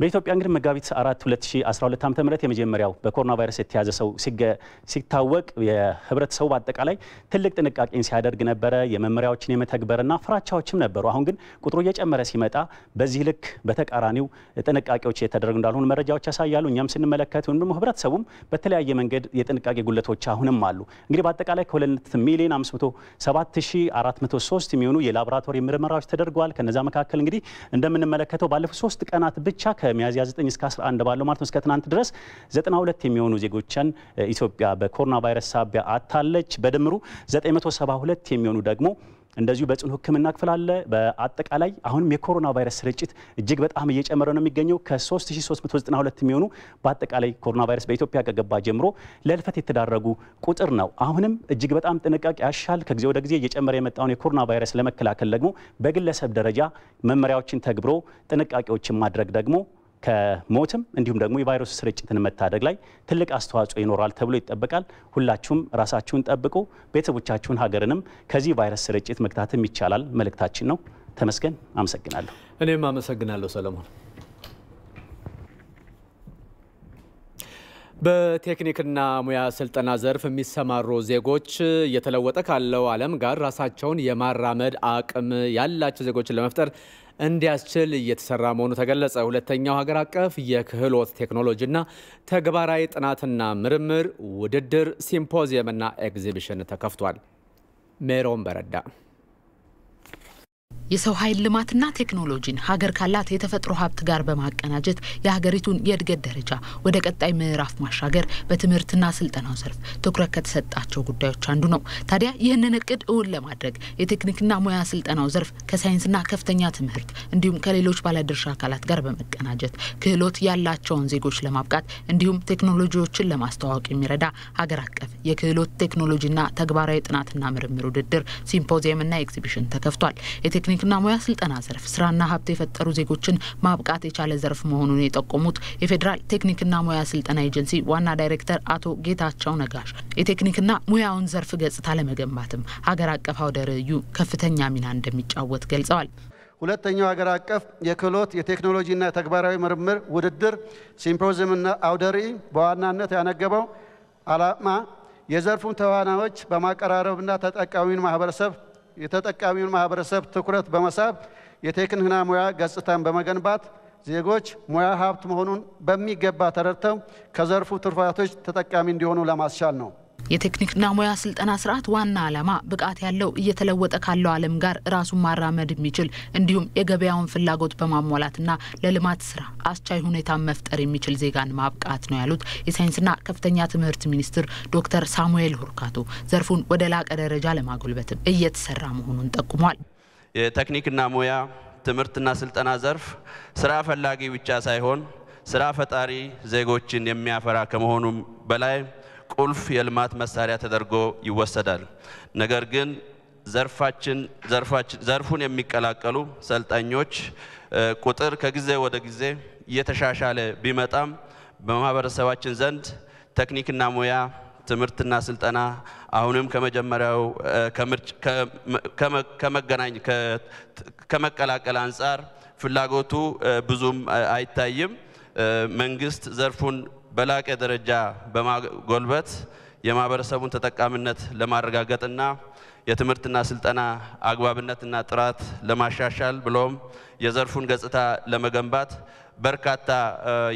በኢትዮጵያ እንግዲህ መጋቢት አራት 2012 ዓ.ም የመጀመሪያው በኮሮና ቫይረስ የተያዘ ሰው ሲታወቅ የህብረተሰቡ በአጠቃላይ ትልቅ ጥንቃቄን ሲያደርግ ነበረ። የመመሪያዎችን የመተግበርና ፍራቻዎችም ነበሩ። አሁን ግን ቁጥሩ እየጨመረ ሲመጣ በዚህ ልክ በተቃራኒው ጥንቃቄዎች የተደረጉ እንዳልሆኑ መረጃዎች ያሳያሉ። እኛም ስንመለከት ወይም ደግሞ ህብረተሰቡም በተለያየ መንገድ የጥንቃቄ ጉለቶች አሁንም አሉ። እንግዲህ በአጠቃላይ ከ2 ሚሊዮን 5403 የሚሆኑ የላቦራቶሪ ምርመራዎች ተደርገዋል። ከነዛ መካከል እንግዲህ እንደምንመለከተው ባለፉት ሶስት ቀናት ብቻ ከሚያዝያ 9 እስከ 11 ባለው ማለት ነው እስከ ትናንት ድረስ 92 የሚሆኑ ዜጎችን ኢትዮጵያ በኮሮና ቫይረስ ሳቢያ አታለች። በድምሩ 972 የሚሆኑ ደግሞ እንደዚሁ በጽኑ ሕክምና ክፍል አለ። በአጠቃላይ አሁንም የኮሮና ቫይረስ ስርጭት እጅግ በጣም እየጨመረ ነው የሚገኘው። ከ3392 የሚሆኑ በአጠቃላይ ኮሮና ቫይረስ በኢትዮጵያ ከገባ ጀምሮ ለህልፈት የተዳረጉ ቁጥር ነው። አሁንም እጅግ በጣም ጥንቃቄ ያሻል። ከጊዜ ወደ ጊዜ እየጨመረ የመጣውን የኮሮና ቫይረስ ለመከላከል ደግሞ በግለሰብ ደረጃ መመሪያዎችን ተግብሮ ጥንቃቄዎችን ማድረግ ደግሞ ከሞትም እንዲሁም ደግሞ የቫይረሱ ስርጭትን መታደግ ላይ ትልቅ አስተዋጽኦ ይኖራል ተብሎ ይጠበቃል። ሁላችሁም ራሳችሁን ጠብቁ፣ ቤተሰቦቻችሁን፣ ሀገርንም ከዚህ ቫይረስ ስርጭት መግታትም ይቻላል መልእክታችን ነው። ተመስገን። አመሰግናለሁ። እኔም አመሰግናለሁ ሰለሞን። በቴክኒክና ሙያ ስልጠና ዘርፍ የሚሰማሩ ዜጎች እየተለወጠ ካለው ዓለም ጋር ራሳቸውን የማራመድ አቅም ያላቸው ዜጎችን ለመፍጠር እንዲያስችል እየተሰራ መሆኑ ተገለጸ። ሁለተኛው ሀገር አቀፍ የክህሎት ቴክኖሎጂና ተግባራዊ ጥናትና ምርምር ውድድር ሲምፖዚየምና ኤግዚቢሽን ተከፍቷል። ሜሮን በረዳ የሰው ኃይል ልማትና ቴክኖሎጂን ሀገር ካላት የተፈጥሮ ሀብት ጋር በማቀናጀት የሀገሪቱን የእድገት ደረጃ ወደ ቀጣይ ምዕራፍ ማሻገር በትምህርትና ስልጠናው ዘርፍ ትኩረት ከተሰጣቸው ጉዳዮች አንዱ ነው። ታዲያ ይህንን እቅድ እውን ለማድረግ የቴክኒክና ሙያ ስልጠናው ዘርፍ ከሳይንስና ከፍተኛ ትምህርት እንዲሁም ከሌሎች ባለድርሻ አካላት ጋር በመቀናጀት ክህሎት ያላቸውን ዜጎች ለማብቃት እንዲሁም ቴክኖሎጂዎችን ለማስተዋወቅ የሚረዳ ሀገር አቀፍ የክህሎት ቴክኖሎጂና ተግባራዊ ጥናትና ምርምር ውድድር ሲምፖዚየምና ኤግዚቢሽን ተከፍቷል። የቴክኒክና ሙያ ስልጠና ዘርፍ ስራና ሀብት የፈጠሩ ዜጎችን ማብቃት የቻለ ዘርፍ መሆኑን የጠቆሙት የፌዴራል ቴክኒክና ሙያ ስልጠና ኤጀንሲ ዋና ዳይሬክተር አቶ ጌታቸው ነጋሽ የቴክኒክና ሙያውን ዘርፍ ገጽታ ለመገንባትም ሀገር አቀፍ አውደ ርዕዩ ከፍተኛ ሚና እንደሚጫወት ገልጸዋል። ሁለተኛው ሀገር አቀፍ የክህሎት የቴክኖሎጂና ተግባራዊ ምርምር ውድድር ሲምፖዚየምና አውደ ርዕይ በዋናነት ያነገበው ዓላማ የዘርፉን ተዋናዮች በማቀራረብና ተጠቃሚውን ማህበረሰብ የተጠቃሚውን ማህበረሰብ ትኩረት በመሳብ የቴክኒክና ሙያ ገጽታን በመገንባት ዜጎች ሙያ ሀብት መሆኑን በሚገባ ተረድተው ከዘርፉ ትሩፋቶች ተጠቃሚ እንዲሆኑ ለማስቻል ነው። የቴክኒክና ሙያ ስልጠና ስርዓት ዋና ዓላማ ብቃት ያለው እየተለወጠ ካለው ዓለም ጋር ራሱን ማራመድ የሚችል እንዲሁም የገበያውን ፍላጎት በማሟላትና ለልማት ስራ አስቻይ ሁኔታን መፍጠር የሚችል ዜጋን ማብቃት ነው ያሉት የሳይንስና ከፍተኛ ትምህርት ሚኒስትር ዶክተር ሳሙኤል ሁርካቶ ዘርፉን ወደ ላቀ ደረጃ ለማጎልበትም እየተሰራ መሆኑን ጠቁሟል። የቴክኒክና ሙያ ትምህርትና ስልጠና ዘርፍ ስራ ፈላጊ ብቻ ሳይሆን ስራ ፈጣሪ ዜጎችን የሚያፈራ ከመሆኑም በላይ ቁልፍ የልማት መሳሪያ ተደርጎ ይወሰዳል። ነገር ግን ዘርፉን የሚቀላቀሉ ሰልጣኞች ቁጥር ከጊዜ ወደ ጊዜ እየተሻሻለ ቢመጣም በማህበረሰባችን ዘንድ ቴክኒክና ሙያ ትምህርትና ስልጠና አሁንም ከመጀመሪያው ከመገናኝ ከመቀላቀል አንጻር ፍላጎቱ ብዙም አይታይም። መንግስት ዘርፉን በላቀ ደረጃ በማጎልበት የማህበረሰቡን ተጠቃሚነት ለማረጋገጥና የትምህርትና ስልጠና አግባብነትና ጥራት ለማሻሻል ብሎም የዘርፉን ገጽታ ለመገንባት በርካታ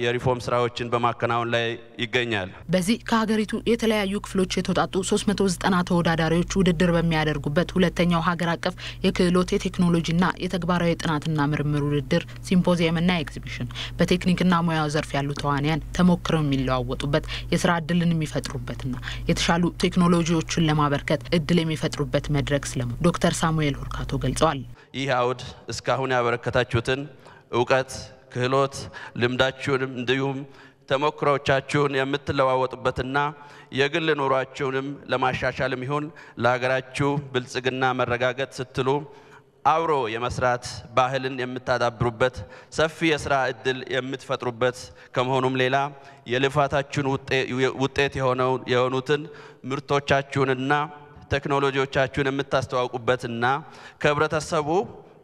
የሪፎርም ስራዎችን በማከናወን ላይ ይገኛል። በዚህ ከሀገሪቱ የተለያዩ ክፍሎች የተውጣጡ 390 ተወዳዳሪዎች ውድድር በሚያደርጉበት ሁለተኛው ሀገር አቀፍ የክህሎት የቴክኖሎጂና የተግባራዊ ጥናትና ምርምር ውድድር ሲምፖዚየምና ኤግዚቢሽን በቴክኒክና ሙያው ዘርፍ ያሉ ተዋንያን ተሞክሮ የሚለዋወጡበት የስራ እድልን የሚፈጥሩበትና የተሻሉ ቴክኖሎጂዎችን ለማበርከት እድል የሚፈጥሩበት መድረክ ስለመሆኑ ዶክተር ሳሙኤል ሁርካቶ ገልጸዋል። ይህ አውድ እስካሁን ያበረከታችሁትን እውቀት ክህሎት ልምዳችሁንም እንዲሁም ተሞክሮቻችሁን የምትለዋወጡበትና የግል ኑሯችሁንም ለማሻሻልም ይሁን ለሀገራችሁ ብልጽግና መረጋገጥ ስትሉ አብሮ የመስራት ባህልን የምታዳብሩበት ሰፊ የስራ እድል የምትፈጥሩበት ከመሆኑም ሌላ የልፋታችሁን ውጤት የሆኑትን ምርቶቻችሁንና ቴክኖሎጂዎቻችሁን የምታስተዋውቁበትና ከህብረተሰቡ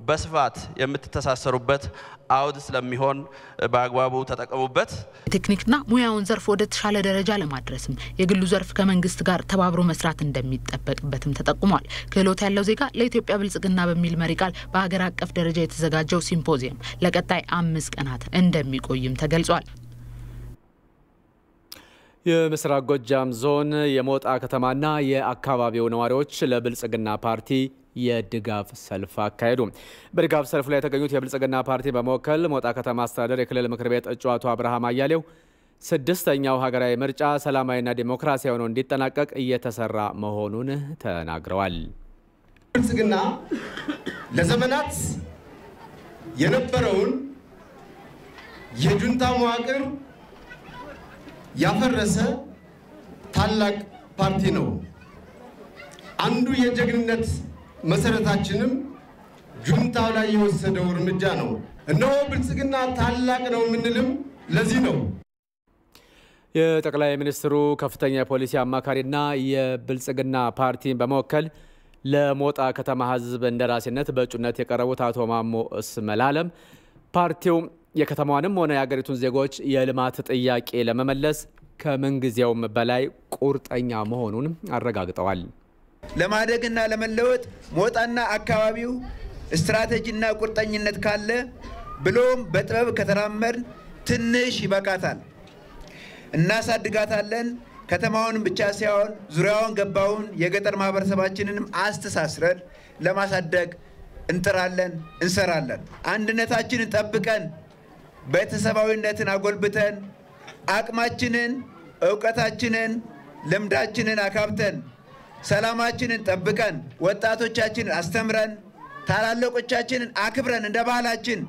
በስፋት የምትተሳሰሩበት አውድ ስለሚሆን በአግባቡ ተጠቀሙበት። ቴክኒክና ሙያውን ዘርፍ ወደ ተሻለ ደረጃ ለማድረስም የግሉ ዘርፍ ከመንግስት ጋር ተባብሮ መስራት እንደሚጠበቅበትም ተጠቁሟል። ክህሎት ያለው ዜጋ ለኢትዮጵያ ብልጽግና በሚል መሪ ቃል በሀገር አቀፍ ደረጃ የተዘጋጀው ሲምፖዚየም ለቀጣይ አምስት ቀናት እንደሚቆይም ተገልጿል። የምስራቅ ጎጃም ዞን የሞጣ ከተማና የአካባቢው ነዋሪዎች ለብልጽግና ፓርቲ የድጋፍ ሰልፍ አካሄዱ። በድጋፍ ሰልፉ ላይ የተገኙት የብልጽግና ፓርቲ በመወከል ሞጣ ከተማ አስተዳደር የክልል ምክር ቤት እጩ አቶ አብርሃም አያሌው ስድስተኛው ሀገራዊ ምርጫ ሰላማዊና ዴሞክራሲያዊ ሆኖ እንዲጠናቀቅ እየተሰራ መሆኑን ተናግረዋል። ብልጽግና ለዘመናት የነበረውን የጁንታ መዋቅር ያፈረሰ ታላቅ ፓርቲ ነው። አንዱ የጀግንነት መሰረታችንም ጁንታው ላይ የወሰደው እርምጃ ነው። እነሆ ብልጽግና ታላቅ ነው የምንልም ለዚህ ነው። የጠቅላይ ሚኒስትሩ ከፍተኛ የፖሊሲ አማካሪና የብልጽግና ፓርቲን በመወከል ለሞጣ ከተማ ሕዝብ እንደራሴነት በእጩነት የቀረቡት አቶ ማሞ እስመላለም ፓርቲው የከተማዋንም ሆነ የሀገሪቱን ዜጎች የልማት ጥያቄ ለመመለስ ከምንጊዜውም በላይ ቁርጠኛ መሆኑን አረጋግጠዋል። ለማደግና ለመለወጥ ሞጣና አካባቢው ስትራቴጂና ቁርጠኝነት ካለ ብሎም በጥበብ ከተራመድ ትንሽ ይበቃታል፣ እናሳድጋታለን። ከተማውን ብቻ ሳይሆን ዙሪያውን ገባውን የገጠር ማህበረሰባችንንም አስተሳስረን ለማሳደግ እንጥራለን፣ እንሰራለን። አንድነታችንን ጠብቀን ቤተሰባዊነትን አጎልብተን አቅማችንን፣ እውቀታችንን፣ ልምዳችንን አካብተን ሰላማችንን ጠብቀን ወጣቶቻችንን አስተምረን ታላላቆቻችንን አክብረን እንደ ባህላችን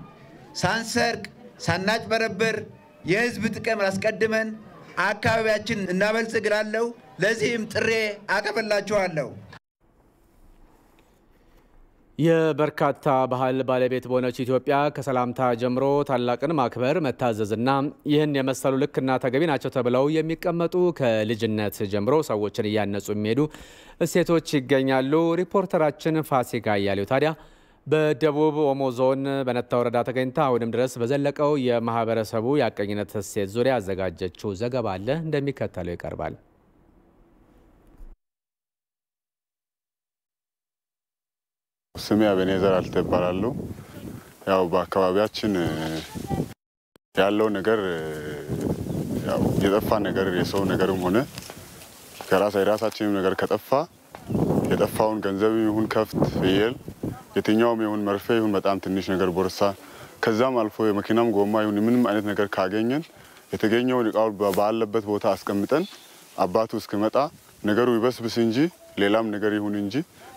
ሳንሰርቅ ሳናጭበረብር የህዝብ ጥቅም አስቀድመን አካባቢያችንን እናበልጽግ እላለሁ። ለዚህም ጥሬ አቀርብላችኋለሁ። የበርካታ ባህል ባለቤት በሆነች ኢትዮጵያ ከሰላምታ ጀምሮ ታላቅን ማክበር መታዘዝና ይህን የመሰሉ ልክና ተገቢ ናቸው ተብለው የሚቀመጡ ከልጅነት ጀምሮ ሰዎችን እያነጹ የሚሄዱ እሴቶች ይገኛሉ። ሪፖርተራችን ፋሲካ እያሌው ታዲያ በደቡብ ኦሞ ዞን በነታ ወረዳ ተገኝታ አሁንም ድረስ በዘለቀው የማህበረሰቡ የአቀኝነት እሴት ዙሪያ ያዘጋጀችው ዘገባ አለ፣ እንደሚከተለው ይቀርባል። ስሜ አቤኔዘር አልተ እባላለሁ። ያው በአካባቢያችን ያለው ነገር ያው የጠፋ ነገር የሰው ነገርም ሆነ ከራሳ የራሳችንም ነገር ከጠፋ የጠፋውን ገንዘብ ይሁን ከፍት፣ ፍየል፣ የትኛውም ይሁን መርፌ ይሁን በጣም ትንሽ ነገር ቦርሳ፣ ከዛም አልፎ የመኪናም ጎማ ይሁን ምንም አይነት ነገር ካገኘን የተገኘውን እቃው ባለበት ቦታ አስቀምጠን አባቱ እስክመጣ ነገሩ ይበስብስ እንጂ ሌላም ነገር ይሁን እንጂ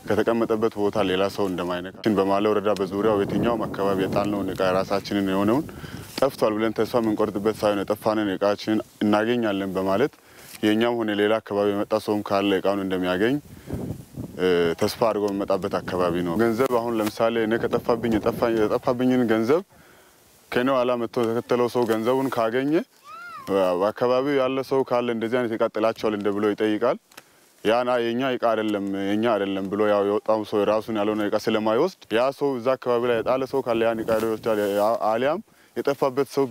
ከተቀመጠበት ቦታ ሌላ ሰው እንደማይነካ በማለ ወረዳ በዙሪያው የትኛውም አካባቢ የጣልነውን እቃ የራሳችንን የሆነውን ጠፍቷል ብለን ተስፋ የምንቆርጥበት ሳይሆን የጠፋንን እቃችንን እናገኛለን በማለት የእኛም ሆነ ሌላ አካባቢ የመጣ ሰውም ካለ እቃውን እንደሚያገኝ ተስፋ አድርጎ የሚመጣበት አካባቢ ነው። ገንዘብ አሁን ለምሳሌ እኔ ከጠፋብኝ የጠፋብኝን ገንዘብ ከኔ ኋላ መጥቶ የተከተለው ሰው ገንዘቡን ካገኘ በአካባቢው ያለ ሰው ካለ እንደዚህ አይነት እቃ ጥላቸዋል እንደ ብሎ ይጠይቃል። ያና የኛ እቃ አይደለም የኛ አይደለም ብሎ ያው የወጣው ሰው የራሱን ያልሆነ እቃ ስለማይወስድ ያ ሰው እዛ አካባቢ ላይ የጣለ ሰው ካለ ያን እቃ ይወስዳል። አሊያም የጠፋበት ሰው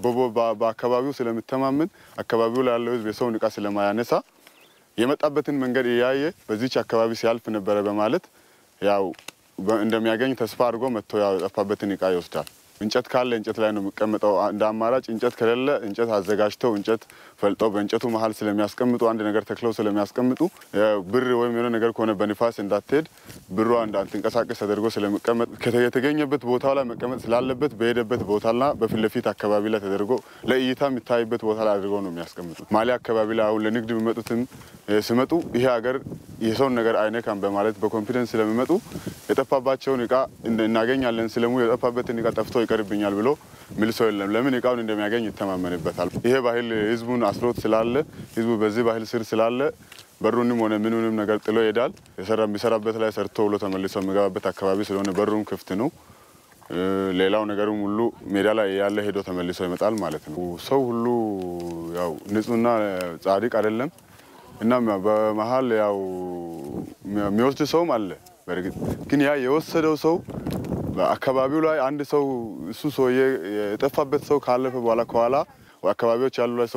በአካባቢው ስለሚተማመን አካባቢው ላይ ያለው ሕዝብ የሰውን እቃ ስለማያነሳ የመጣበትን መንገድ እያየ በዚች አካባቢ ሲያልፍ ነበረ በማለት ያው እንደሚያገኝ ተስፋ አድርጎ መጥቶ ያው የጠፋበትን እቃ ይወስዳል። እንጨት ካለ እንጨት ላይ ነው የሚቀመጠው። እንደ አማራጭ እንጨት ከሌለ እንጨት አዘጋጅተው እንጨት ፈልጠው በእንጨቱ መሀል ስለሚያስቀምጡ አንድ ነገር ተክለው ስለሚያስቀምጡ ብር ወይም የሆነ ነገር ከሆነ በንፋስ እንዳትሄድ ብሯ እንዳትንቀሳቀስ ተደርጎ ስለሚቀመጥ የተገኘበት ቦታው ላይ መቀመጥ ስላለበት በሄደበት ቦታና በፊት ለፊት አካባቢ ላይ ተደርጎ ለእይታ የሚታይበት ቦታ ላይ አድርገው ነው የሚያስቀምጡ። ማሊ አካባቢ ላይ አሁን ለንግድ የሚመጡትም ሲመጡ ይሄ ሀገር የሰውን ነገር አይነካም በማለት በ confidence ስለሚመጡ የጠፋባቸውን እቃ እናገኛለን ስለሙ የጠፋበትን እቃ ጠፍቶ ይቀርብኛል ብሎ ሚል ሰው የለም። ለምን እቃውን እንደሚያገኝ ይተማመንበታል። ይሄ ባህል ህዝቡን አስሮት ስላለ ህዝቡ በዚህ ባህል ስር ስላለ በሩንም ሆነ ምንንም ነገር ጥሎ ይሄዳል። የሚሰራበት ላይ ሰርቶ ብሎ ተመልሶ የሚገባበት አካባቢ ስለሆነ በሩም ክፍት ነው። ሌላው ነገሩም ሁሉ ሜዳ ላይ ያለ ሄዶ ተመልሶ ይመጣል ማለት ነው። ሰው ሁሉ ያው ንጹህና ጻድቅ አይደለም እና በመሀል ያው የሚወስድ ሰውም አለ። በእርግጥ ግን ያ የወሰደው ሰው በአካባቢው ላይ አንድ ሰው እሱ ሰውዬ የጠፋበት ሰው ካለፈ በኋላ ከኋላ አካባቢዎች ያሉ ላይ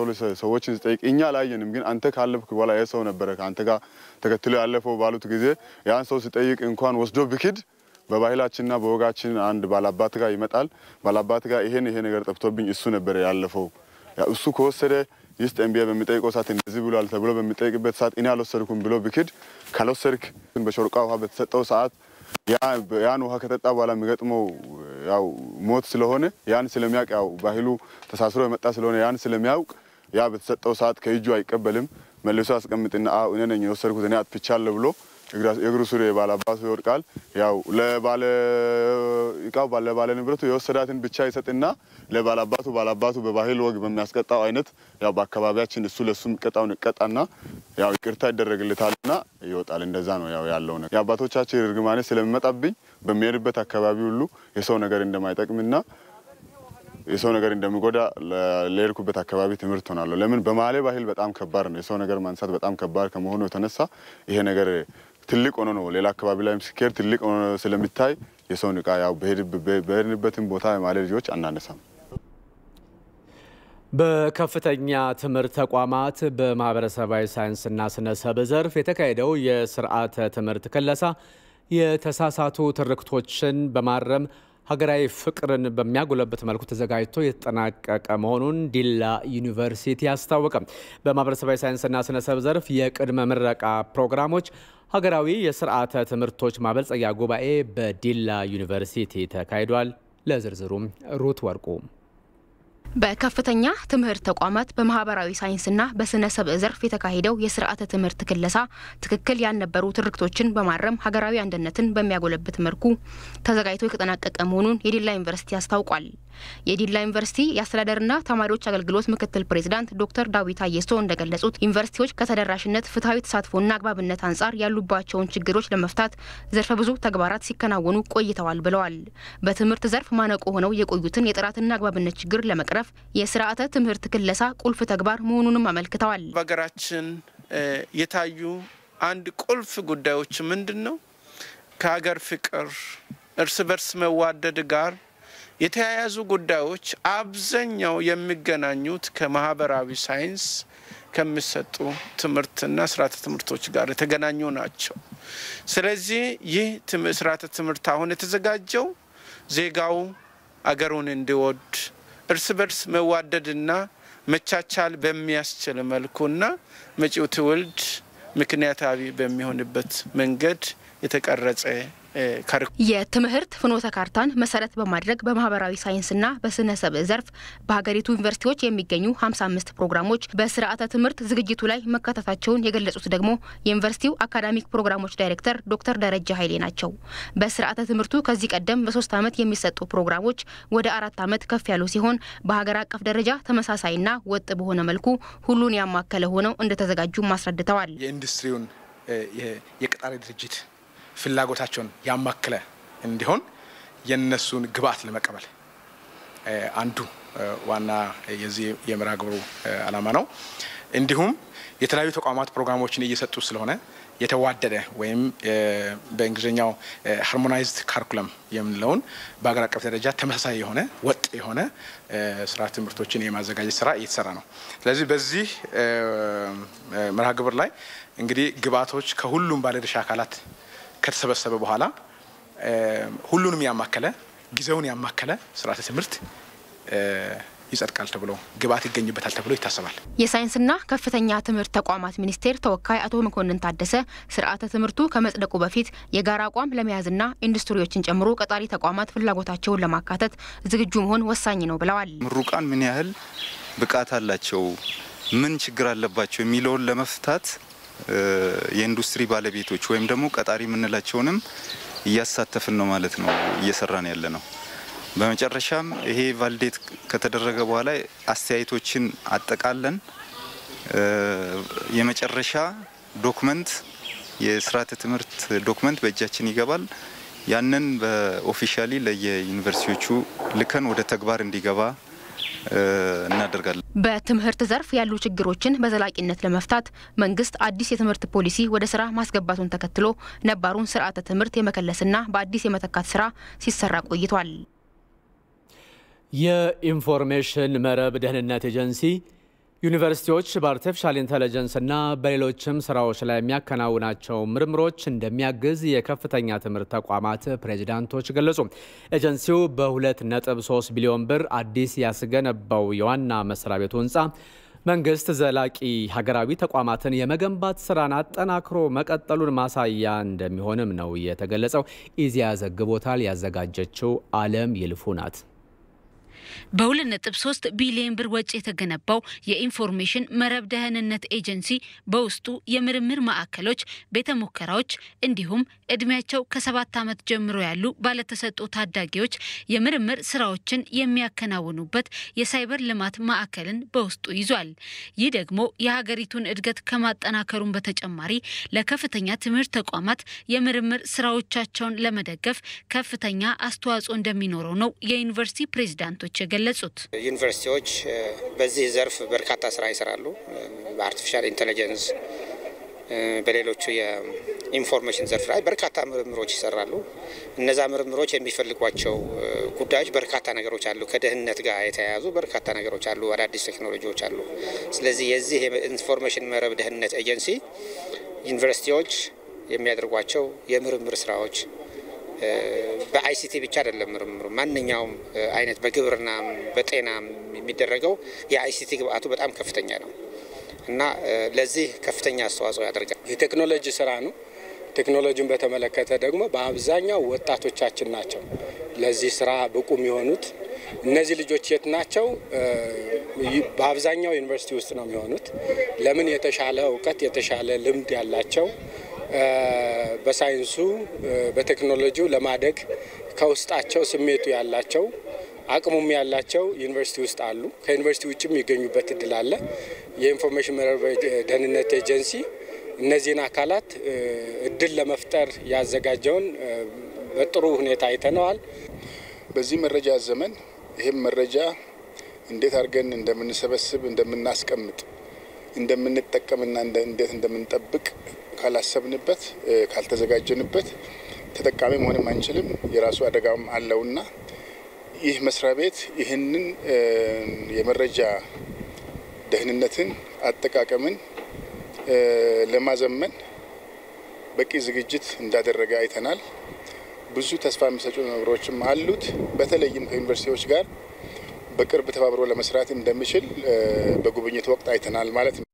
ሰዎችን ሲጠይቅ እኛ አላየንም፣ ግን አንተ ካለፍክ በኋላ ይህ ሰው ነበረ ከአንተ ጋር ተከትሎ ያለፈው ባሉት ጊዜ ያን ሰው ሲጠይቅ እንኳን ወስዶ ብክድ በባህላችንና በወጋችን አንድ ባላባት ጋር ይመጣል። ባላባት ጋር ይሄን ይሄ ነገር ጠፍቶብኝ እሱ ነበረ ያለፈው እሱ ከወሰደ ይስጥ እምቢ በሚጠይቀው ሰዓት እንደዚህ ብሏል ተብሎ በሚጠይቅበት ሰዓት እኔ አልወሰድኩም ብሎ ብክድ ካልወሰድክ በሾርቃ ውሃ በተሰጠው ሰዓት ያን ውሃ ከጠጣ በኋላ የሚገጥመው ያው ሞት ስለሆነ ያን ስለሚያውቅ ያው ባህሉ ተሳስሮ የመጣ ስለሆነ ያን ስለሚያውቅ ያ በተሰጠው ሰዓት ከእጁ አይቀበልም። መልሶ አስቀምጥና እኔ ነኝ የወሰድኩት እኔ አጥፍቻለሁ ብሎ የእግሩ ስር የባላባቱ ይወድቃል። ያው ለባለ እቃው ለባለ ንብረቱ የወሰዳትን ብቻ ይሰጥና ለባላባቱ ባላባቱ በባህል ወግ በሚያስቀጣው አይነት ያው በአካባቢያችን እሱ ለሱ የሚቀጣውን ይቀጣና ያው ይቅርታ ይደረግልታልና ይወጣል። እንደዛ ነው ያው ያለው ነገር። የአባቶቻችን እርግማኔ ስለሚመጣብኝ በሚሄድበት አካባቢ ሁሉ የሰው ነገር እንደማይጠቅምና የሰው ነገር እንደሚጎዳ ለሄድኩበት አካባቢ ትምህርት ሆናለሁ። ለምን በማሌ ባህል በጣም ከባድ ነው። የሰው ነገር ማንሳት በጣም ከባድ ከመሆኑ የተነሳ ይሄ ነገር ትልቅ ሆኖ ነው ሌላ አካባቢ ላይም ሲኬድ ትልቅ ሆኖ ስለሚታይ የሰውን እቃ ያው በሄድንበትን ቦታ የማሌ ልጆች አናነሳም። በከፍተኛ ትምህርት ተቋማት በማህበረሰባዊ ሳይንስና ስነሰብ ዘርፍ የተካሄደው የስርዓተ ትምህርት ክለሳ የተሳሳቱ ትርክቶችን በማረም ሀገራዊ ፍቅርን በሚያጎለበት መልኩ ተዘጋጅቶ የተጠናቀቀ መሆኑን ዲላ ዩኒቨርሲቲ አስታወቀ። በማህበረሰባዊ ሳይንስና ስነሰብ ዘርፍ የቅድመ ምረቃ ፕሮግራሞች ሀገራዊ የስርዓተ ትምህርቶች ማበልጸጊያ ጉባኤ በዲላ ዩኒቨርሲቲ ተካሂዷል። ለዝርዝሩም ሩት ወርቁ በከፍተኛ ትምህርት ተቋማት በማህበራዊ ሳይንስና በስነ ሰብእ ዘርፍ የተካሄደው የስርዓተ ትምህርት ክለሳ ትክክል ያልነበሩ ትርክቶችን በማረም ሀገራዊ አንድነትን በሚያጎለብት መልኩ ተዘጋጅቶ የተጠናቀቀ መሆኑን የዲላ ዩኒቨርሲቲ አስታውቋል። የዲላ ዩኒቨርሲቲ የአስተዳደርና ተማሪዎች አገልግሎት ምክትል ፕሬዚዳንት ዶክተር ዳዊት አየስቶ እንደገለጹት ዩኒቨርሲቲዎች ከተደራሽነት፣ ፍትሐዊ ተሳትፎና አግባብነት አንጻር ያሉባቸውን ችግሮች ለመፍታት ዘርፈ ብዙ ተግባራት ሲከናወኑ ቆይተዋል ብለዋል። በትምህርት ዘርፍ ማነቆ ሆነው የቆዩትን የጥራትና አግባብነት ችግር ለመቅረፍ የስርዓተ ትምህርት ክለሳ ቁልፍ ተግባር መሆኑንም አመልክተዋል። በሀገራችን የታዩ አንድ ቁልፍ ጉዳዮች ምንድን ነው? ከሀገር ፍቅር፣ እርስ በርስ መዋደድ ጋር የተያያዙ ጉዳዮች አብዛኛው የሚገናኙት ከማህበራዊ ሳይንስ ከሚሰጡ ትምህርትና ስርዓተ ትምህርቶች ጋር የተገናኙ ናቸው። ስለዚህ ይህ ስርዓተ ትምህርት አሁን የተዘጋጀው ዜጋው አገሩን እንዲወድ እርስ በርስ መዋደድና መቻቻል በሚያስችል መልኩና መጪው ትውልድ ምክንያታዊ በሚሆንበት መንገድ የተቀረጸ የትምህርት ፍኖተ ካርታን መሰረት በማድረግ በማህበራዊ ሳይንስና በስነ ሰብእ ዘርፍ በሀገሪቱ ዩኒቨርሲቲዎች የሚገኙ 55 ፕሮግራሞች በስርዓተ ትምህርት ዝግጅቱ ላይ መካተታቸውን የገለጹት ደግሞ የዩኒቨርሲቲው አካዳሚክ ፕሮግራሞች ዳይሬክተር ዶክተር ደረጃ ኃይሌ ናቸው። በስርዓተ ትምህርቱ ከዚህ ቀደም በሶስት ዓመት የሚሰጡ ፕሮግራሞች ወደ አራት ዓመት ከፍ ያሉ ሲሆን በሀገር አቀፍ ደረጃ ተመሳሳይና ወጥ በሆነ መልኩ ሁሉን ያማከለ ሆነው እንደተዘጋጁ አስረድተዋል። የኢንዱስትሪውን የቀጣሪ ድርጅት ፍላጎታቸውን ያማከለ እንዲሆን የነሱን ግብአት ለመቀበል አንዱ ዋና የዚህ የመርሃ ግብሩ ዓላማ ነው። እንዲሁም የተለያዩ ተቋማት ፕሮግራሞችን እየሰጡ ስለሆነ የተዋደደ ወይም በእንግሊዝኛው ሃርሞናይዝድ ካሪኩለም የምንለውን በሀገር አቀፍ ደረጃ ተመሳሳይ የሆነ ወጥ የሆነ ስርዓተ ትምህርቶችን የማዘጋጀት ስራ እየተሰራ ነው። ስለዚህ በዚህ መርሃ ግብር ላይ እንግዲህ ግብአቶች ከሁሉም ባለድርሻ አካላት ከተሰበሰበ በኋላ ሁሉንም ያማከለ ጊዜውን ያማከለ ስርዓተ ትምህርት ይጸድቃል ተብሎ ግብአት ይገኝበታል ተብሎ ይታሰባል። የሳይንስና ከፍተኛ ትምህርት ተቋማት ሚኒስቴር ተወካይ አቶ መኮንን ታደሰ ስርዓተ ትምህርቱ ከመጽደቁ በፊት የጋራ አቋም ለመያዝና ኢንዱስትሪዎችን ጨምሮ ቀጣሪ ተቋማት ፍላጎታቸውን ለማካተት ዝግጁ መሆን ወሳኝ ነው ብለዋል። ምሩቃን ምን ያህል ብቃት አላቸው፣ ምን ችግር አለባቸው የሚለውን ለመፍታት የኢንዱስትሪ ባለቤቶች ወይም ደግሞ ቀጣሪ የምንላቸውንም እያሳተፍን ነው ማለት ነው እየሰራን ያለ ነው። በመጨረሻም ይሄ validate ከተደረገ በኋላ አስተያየቶችን አጠቃለን የመጨረሻ document የስርዓተ ትምህርት document በእጃችን ይገባል። ያንን በ officially ለየዩኒቨርሲቲዎቹ ልከን ወደ ተግባር እንዲገባ እናደርጋለን። በትምህርት ዘርፍ ያሉ ችግሮችን በዘላቂነት ለመፍታት መንግስት አዲስ የትምህርት ፖሊሲ ወደ ስራ ማስገባቱን ተከትሎ ነባሩን ስርዓተ ትምህርት የመከለስና በአዲስ የመተካት ስራ ሲሰራ ቆይቷል። የኢንፎርሜሽን መረብ ደህንነት ኤጀንሲ ዩኒቨርሲቲዎች በአርቲፊሻል ኢንተለጀንስና በሌሎችም ስራዎች ላይ የሚያከናውናቸው ምርምሮች እንደሚያግዝ የከፍተኛ ትምህርት ተቋማት ፕሬዚዳንቶች ገለጹ። ኤጀንሲው በ2.3 ቢሊዮን ብር አዲስ ያስገነባው የዋና መስሪያ ቤቱ ህንፃ መንግስት ዘላቂ ሀገራዊ ተቋማትን የመገንባት ስራን አጠናክሮ መቀጠሉን ማሳያ እንደሚሆንም ነው የተገለጸው። ኢዜአ ዘግቦታል። ያዘጋጀችው አለም ይልፉ ናት። በሁለት ነጥብ ሶስት ቢሊዮን ብር ወጪ የተገነባው የኢንፎርሜሽን መረብ ደህንነት ኤጀንሲ በውስጡ የምርምር ማዕከሎች፣ ቤተ ሙከራዎች እንዲሁም እድሜያቸው ከሰባት ዓመት ጀምሮ ያሉ ባለተሰጡ ታዳጊዎች የምርምር ስራዎችን የሚያከናውኑበት የሳይበር ልማት ማዕከልን በውስጡ ይዟል። ይህ ደግሞ የሀገሪቱን እድገት ከማጠናከሩን በተጨማሪ ለከፍተኛ ትምህርት ተቋማት የምርምር ስራዎቻቸውን ለመደገፍ ከፍተኛ አስተዋጽኦ እንደሚኖረው ነው የዩኒቨርሲቲ ፕሬዚዳንቶች የገለጹት። ዩኒቨርሲቲዎች በዚህ ዘርፍ በርካታ ስራ ይሰራሉ። በአርቲፊሻል ኢንቴሊጀንስ፣ በሌሎቹ የኢንፎርሜሽን ዘርፍ ላይ በርካታ ምርምሮች ይሰራሉ። እነዛ ምርምሮች የሚፈልጓቸው ጉዳዮች በርካታ ነገሮች አሉ። ከደህንነት ጋር የተያያዙ በርካታ ነገሮች አሉ። አዳዲስ ቴክኖሎጂዎች አሉ። ስለዚህ የዚህ የኢንፎርሜሽን መረብ ደህንነት ኤጀንሲ ዩኒቨርሲቲዎች የሚያደርጓቸው የምርምር ስራዎች በ ICT ብቻ አይደለም ምርምሩ። ማንኛውም አይነት በግብርና በጤና የሚደረገው የአይሲቲ ግብአቱ በጣም ከፍተኛ ነው እና ለዚህ ከፍተኛ አስተዋጽኦ ያደርጋል። የቴክኖሎጂ ስራ ነው። ቴክኖሎጂን በተመለከተ ደግሞ በአብዛኛው ወጣቶቻችን ናቸው ለዚህ ስራ ብቁ የሚሆኑት። እነዚህ ልጆች የት ናቸው? በአብዛኛው ዩኒቨርሲቲ ውስጥ ነው የሚሆኑት። ለምን? የተሻለ እውቀት የተሻለ ልምድ ያላቸው በሳይንሱ በቴክኖሎጂው ለማደግ ከውስጣቸው ስሜቱ ያላቸው አቅሙም ያላቸው ዩኒቨርሲቲ ውስጥ አሉ። ከዩኒቨርሲቲ ውጭም የሚገኙበት እድል አለ። የኢንፎርሜሽን መረብ ደህንነት ኤጀንሲ እነዚህን አካላት እድል ለመፍጠር ያዘጋጀውን በጥሩ ሁኔታ አይተነዋል። በዚህ መረጃ ዘመን ይህም መረጃ እንዴት አድርገን እንደምንሰበስብ፣ እንደምናስቀምጥ፣ እንደምንጠቀምና እንዴት እንደምንጠብቅ ካላሰብንበት ካልተዘጋጀንበት ተጠቃሚ መሆንም አንችልም። የራሱ አደጋም አለውና ይህ መስሪያ ቤት ይህንን የመረጃ ደህንነትን አጠቃቀምን ለማዘመን በቂ ዝግጅት እንዳደረገ አይተናል። ብዙ ተስፋ የሚሰጡ ነገሮችም አሉት። በተለይም ከዩኒቨርሲቲዎች ጋር በቅርብ ተባብሮ ለመስራት እንደሚችል በጉብኝት ወቅት አይተናል ማለት ነው።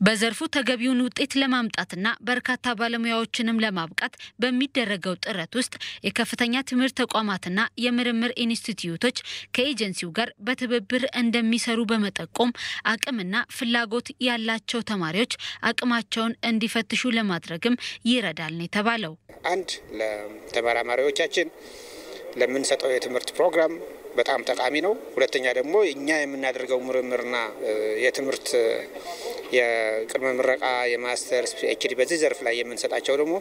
በዘርፉ ተገቢውን ውጤት ለማምጣትና በርካታ ባለሙያዎችንም ለማብቃት በሚደረገው ጥረት ውስጥ የከፍተኛ ትምህርት ተቋማትና የምርምር ኢንስቲትዩቶች ከኤጀንሲው ጋር በትብብር እንደሚሰሩ በመጠቆም አቅምና ፍላጎት ያላቸው ተማሪዎች አቅማቸውን እንዲፈትሹ ለማድረግም ይረዳል ነው የተባለው። አንድ ለተመራማሪዎቻችን ለምንሰጠው የትምህርት ፕሮግራም በጣም ጠቃሚ ነው። ሁለተኛ ደግሞ እኛ የምናደርገው ምርምርና የትምህርት የቅድመ ምረቃ፣ የ masters፣ PhD በዚህ ዘርፍ ላይ የምንሰጣቸው ደግሞ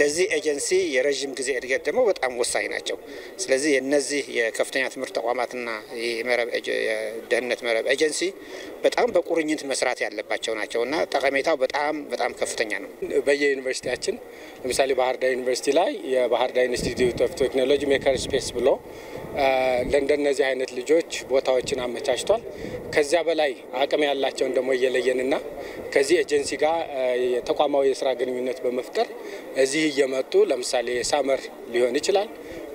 ለዚህ ኤጀንሲ የረዥም ጊዜ እድገት ደግሞ በጣም ወሳኝ ናቸው። ስለዚህ የነዚህ የከፍተኛ ትምህርት ተቋማትና የደህንነት መረብ ኤጀንሲ በጣም በቁርኝት መስራት ያለባቸው ናቸው እና ጠቀሜታው በጣም በጣም ከፍተኛ ነው። በየዩኒቨርሲቲያችን ለምሳሌ ባህር ዳር ዩኒቨርሲቲ ላይ የባህር ዳር Institute of Technology maker space ብሎ ለእንደነዚህ አይነት ልጆች ቦታዎችን አመቻችቷል። ከዚያ በላይ አቅም ያላቸውን ደግሞ እየለየንና ከዚህ ኤጀንሲ ጋር የተቋማዊ የስራ ግንኙነት በመፍጠር እዚህ እየመጡ ለምሳሌ summer ሊሆን ይችላል፣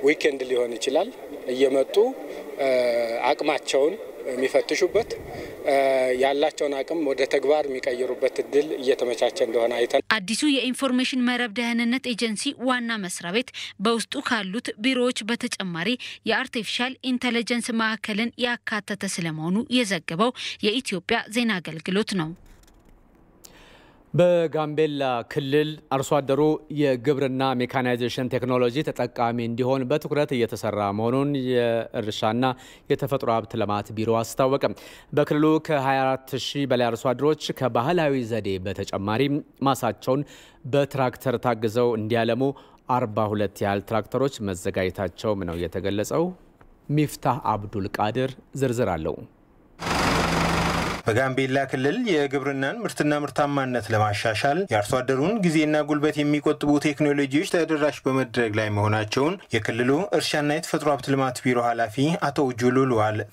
weekend ሊሆን ይችላል እየመጡ አቅማቸውን የሚፈትሹበት ያላቸውን አቅም ወደ ተግባር የሚቀይሩበት እድል እየተመቻቸ እንደሆነ አይተን አዲሱ የኢንፎርሜሽን መረብ ደህንነት ኤጀንሲ ዋና መስሪያ ቤት በውስጡ ካሉት ቢሮዎች በተጨማሪ የአርቲፊሻል ኢንተለጀንስ ማዕከልን ያካተተ ስለመሆኑ የዘገበው የኢትዮጵያ ዜና አገልግሎት ነው። በጋምቤላ ክልል አርሶ አደሩ የግብርና ሜካናይዜሽን ቴክኖሎጂ ተጠቃሚ እንዲሆን በትኩረት እየተሰራ መሆኑን የእርሻና የተፈጥሮ ሀብት ልማት ቢሮ አስታወቀ። በክልሉ ከ24 ሺህ በላይ አርሶ አደሮች ከባህላዊ ዘዴ በተጨማሪ ማሳቸውን በትራክተር ታግዘው እንዲያለሙ 42 ያህል ትራክተሮች መዘጋጀታቸውም ነው የተገለጸው። ሚፍታህ አብዱል ቃድር ዝርዝር አለው። በጋምቤላ ክልል የግብርናን ምርትና ምርታማነት ለማሻሻል የአርሶ አደሩን ጊዜና ጉልበት የሚቆጥቡ ቴክኖሎጂዎች ተደራሽ በመድረግ ላይ መሆናቸውን የክልሉ እርሻና የተፈጥሮ ሀብት ልማት ቢሮ ኃላፊ አቶ ጁሉ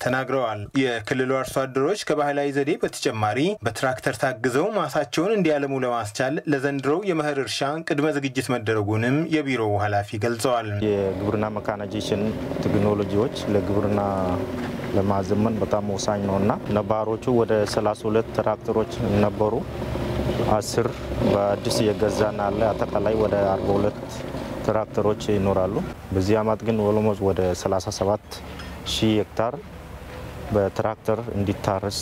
ተናግረዋል። የክልሉ አርሶ አደሮች ከባህላዊ ዘዴ በተጨማሪ በትራክተር ታግዘው ማሳቸውን እንዲያለሙ ለማስቻል ለዘንድሮው የመኸር እርሻ ቅድመ ዝግጅት መደረጉንም የቢሮው ኃላፊ ገልጸዋል። የግብርና መካናይዜሽን ቴክኖሎጂዎች ለግብርና ለማዘመን በጣም ወሳኝ ነው እና ነባሮቹ ወደ 32 ትራክተሮች ነበሩ። አስር በአዲስ የገዛን አለ። አጠቃላይ ወደ 42 ትራክተሮች ይኖራሉ። በዚህ አመት ግን ኦሎሞስ ወደ 37 ሺህ ሄክታር በትራክተር እንዲታረስ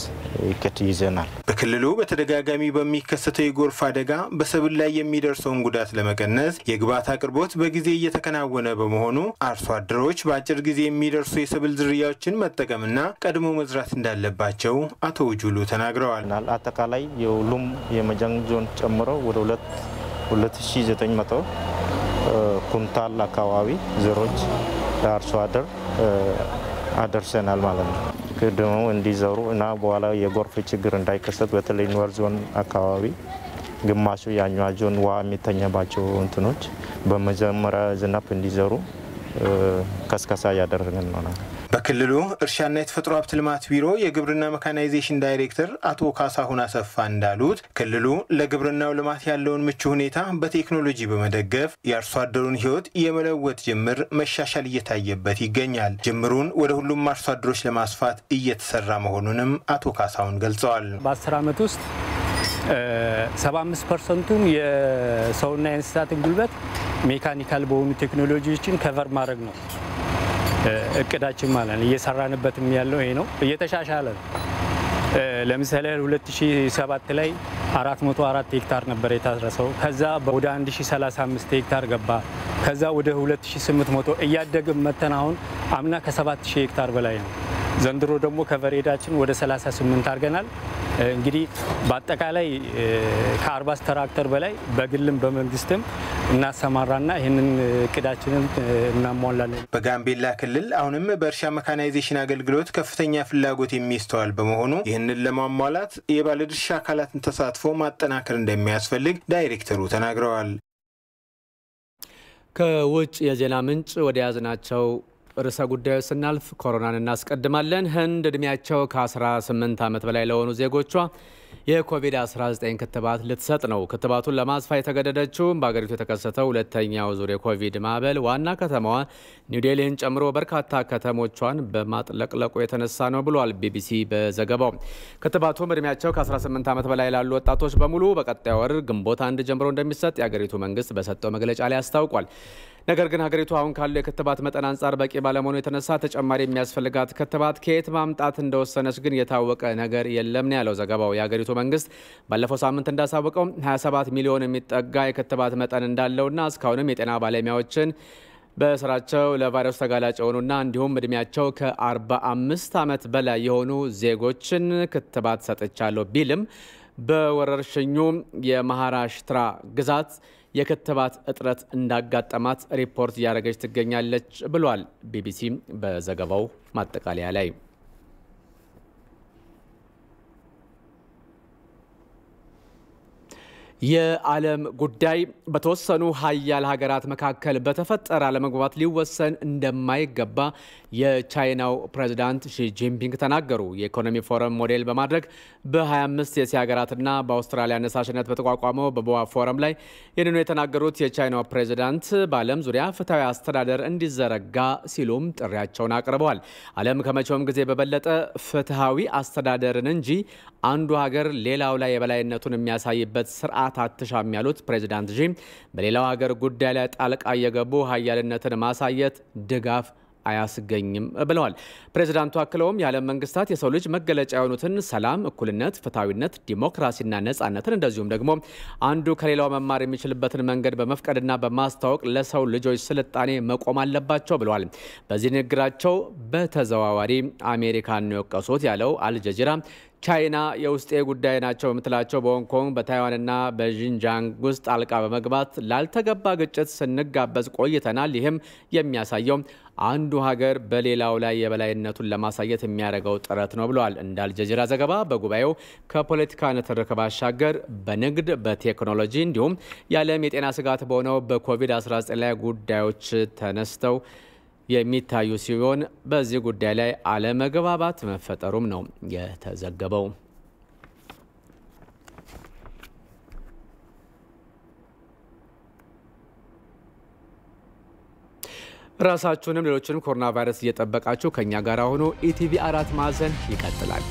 እቅድ ይዘናል። በክልሉ በተደጋጋሚ በሚከሰተው የጎርፍ አደጋ በሰብል ላይ የሚደርሰውን ጉዳት ለመቀነስ የግብዓት አቅርቦት በጊዜ እየተከናወነ በመሆኑ አርሶ አደሮች በአጭር ጊዜ የሚደርሱ የሰብል ዝርያዎችን መጠቀምና ቀድሞ መዝራት እንዳለባቸው አቶ ውጁሉ ተናግረዋል። አጠቃላይ የሁሉም የመጃንግ ዞን ጨምሮ ወደ 2900 ኩንታል አካባቢ ዘሮች ለአርሶ አደር አደርሰናል ማለት ነው። ቅድሞ እንዲዘሩ እና በኋላ የጎርፍ ችግር እንዳይከሰት በተለይ ኖር ዞን አካባቢ ግማሹ ያኛ ዞን ውሃ የሚተኛባቸው እንትኖች በመጀመሪያ ዝናብ እንዲዘሩ ከስከሳ እያደረግን ነው። በክልሉ እርሻና የተፈጥሮ ሀብት ልማት ቢሮ የግብርና መካናይዜሽን ዳይሬክተር አቶ ካሳሁን አሰፋ እንዳሉት ክልሉ ለግብርናው ልማት ያለውን ምቹ ሁኔታ በቴክኖሎጂ በመደገፍ የአርሶ አደሩን ሕይወት የመለወጥ ጅምር መሻሻል እየታየበት ይገኛል። ጅምሩን ወደ ሁሉም አርሶ አደሮች ለማስፋት እየተሰራ መሆኑንም አቶ ካሳሁን ገልጸዋል። በአስር ዓመት ውስጥ 75 percent ቱን የሰውና የእንስሳትን ጉልበት mechanical በሆኑ ቴክኖሎጂዎችን cover ማድረግ ነው እቅዳችን ማለት ነው። እየሰራንበትም ያለው ይሄ ነው። እየተሻሻለ ነው። ለምሳሌ 2007 ላይ 404 ሄክታር ነበር የታረሰው። ከዛ ወደ 1035 ሄክታር ገባ። ከዛ ወደ 2800 እያደግን መተን አሁን አምና ከ7000 ሄክታር በላይ ነው። ዘንድሮ ደግሞ ከቨሬዳችን ወደ 38 አድርገናል። እንግዲህ በአጠቃላይ ከ40 ትራክተር በላይ በግልም በመንግስትም እናሰማራና ይህንን እቅዳችንን እናሟላለን። በጋምቤላ ክልል አሁንም በእርሻ መካናይዜሽን አገልግሎት ከፍተኛ ፍላጎት የሚስተዋል በመሆኑ ይህንን ለማሟላት የባለድርሻ አካላትን ተሳትፎ ማጠናከር እንደሚያስፈልግ ዳይሬክተሩ ተናግረዋል። ከውጭ የዜና ምንጭ ወደ ያዝናቸው ርዕሰ ጉዳዮች ስናልፍ ኮሮናን እናስቀድማለን። ህንድ እድሜያቸው ከ18 ዓመት በላይ ለሆኑ ዜጎቿ የኮቪድ-19 ክትባት ልትሰጥ ነው። ክትባቱን ለማስፋት የተገደደችውም በአገሪቱ የተከሰተው ሁለተኛው ዙር የኮቪድ ማዕበል ዋና ከተማዋ ኒውዴልሂን ጨምሮ በርካታ ከተሞቿን በማጥለቅለቁ የተነሳ ነው ብሏል ቢቢሲ በዘገባው። ክትባቱም እድሜያቸው ከ18 ዓመት በላይ ላሉ ወጣቶች በሙሉ በቀጣዩ ወር ግንቦት አንድ ጀምሮ እንደሚሰጥ የአገሪቱ መንግስት በሰጠው መግለጫ ላይ አስታውቋል። ነገር ግን ሀገሪቱ አሁን ካለው የክትባት መጠን አንጻር በቂ ባለመሆኑ የተነሳ ተጨማሪ የሚያስፈልጋት ክትባት ከየት ማምጣት እንደወሰነች ግን የታወቀ ነገር የለም ነው ያለው ዘገባው። የሀገሪቱ መንግስት ባለፈው ሳምንት እንዳሳወቀው 27 ሚሊዮን የሚጠጋ የክትባት መጠን እንዳለውና እስካሁንም የጤና ባለሙያዎችን በስራቸው ለቫይረሱ ተጋላጭ የሆኑና እንዲሁም እድሜያቸው ከ45 ዓመት በላይ የሆኑ ዜጎችን ክትባት ሰጥቻለሁ ቢልም በወረርሽኙ የማሃራሽትራ ግዛት የክትባት እጥረት እንዳጋጠማት ሪፖርት እያደረገች ትገኛለች ብሏል ቢቢሲ በዘገባው ማጠቃለያ ላይ። የዓለም ጉዳይ በተወሰኑ ሀያል ሀገራት መካከል በተፈጠረ አለመግባባት ሊወሰን እንደማይገባ የቻይናው ፕሬዚዳንት ሺጂንፒንግ ተናገሩ። የኢኮኖሚ ፎረም ሞዴል በማድረግ በ25 የእስያ ሀገራትና በአውስትራሊያ አነሳሽነት በተቋቋመው በቦዋ ፎረም ላይ ይህንኑ የተናገሩት የቻይናው ፕሬዚዳንት በዓለም ዙሪያ ፍትሐዊ አስተዳደር እንዲዘረጋ ሲሉም ጥሪያቸውን አቅርበዋል። ዓለም ከመቼውም ጊዜ በበለጠ ፍትሐዊ አስተዳደርን እንጂ አንዱ ሀገር ሌላው ላይ የበላይነቱን የሚያሳይበት ስርዓት አትሻም ያሉት ፕሬዚዳንት ዢ በሌላው ሀገር ጉዳይ ላይ ጣልቃ እየገቡ ሀያልነትን ማሳየት ድጋፍ አያስገኝም ብለዋል። ፕሬዚዳንቱ አክለውም የዓለም መንግስታት የሰው ልጅ መገለጫ የሆኑትን ሰላም፣ እኩልነት፣ ፍትሐዊነት፣ ዲሞክራሲና ነጻነትን እንደዚሁም ደግሞ አንዱ ከሌላው መማር የሚችልበትን መንገድ በመፍቀድና በማስታወቅ ለሰው ልጆች ስልጣኔ መቆም አለባቸው ብለዋል። በዚህ ንግግራቸው በተዘዋዋሪ አሜሪካን ነው የወቀሱት ያለው አልጀዚራ ቻይና የውስጤ ጉዳይ ናቸው የምትላቸው በሆንግ ኮንግ በታይዋንና በዢንጂያንግ ውስጥ ጣልቃ በመግባት ላልተገባ ግጭት ስንጋበዝ ቆይተናል። ይህም የሚያሳየው አንዱ ሀገር በሌላው ላይ የበላይነቱን ለማሳየት የሚያደርገው ጥረት ነው ብለዋል። እንደ አልጀዚራ ዘገባ በጉባኤው ከፖለቲካ ንትርክ ባሻገር በንግድ፣ በቴክኖሎጂ እንዲሁም የዓለም የጤና ስጋት በሆነው በኮቪድ-19 ላይ ጉዳዮች ተነስተው የሚታዩ ሲሆን በዚህ ጉዳይ ላይ አለመግባባት መፈጠሩም ነው የተዘገበው። ራሳችሁንም ሌሎችንም ኮሮና ቫይረስ እየጠበቃችሁ ከእኛ ጋር ሆኖ ኢቲቪ አራት ማዕዘን ይቀጥላል።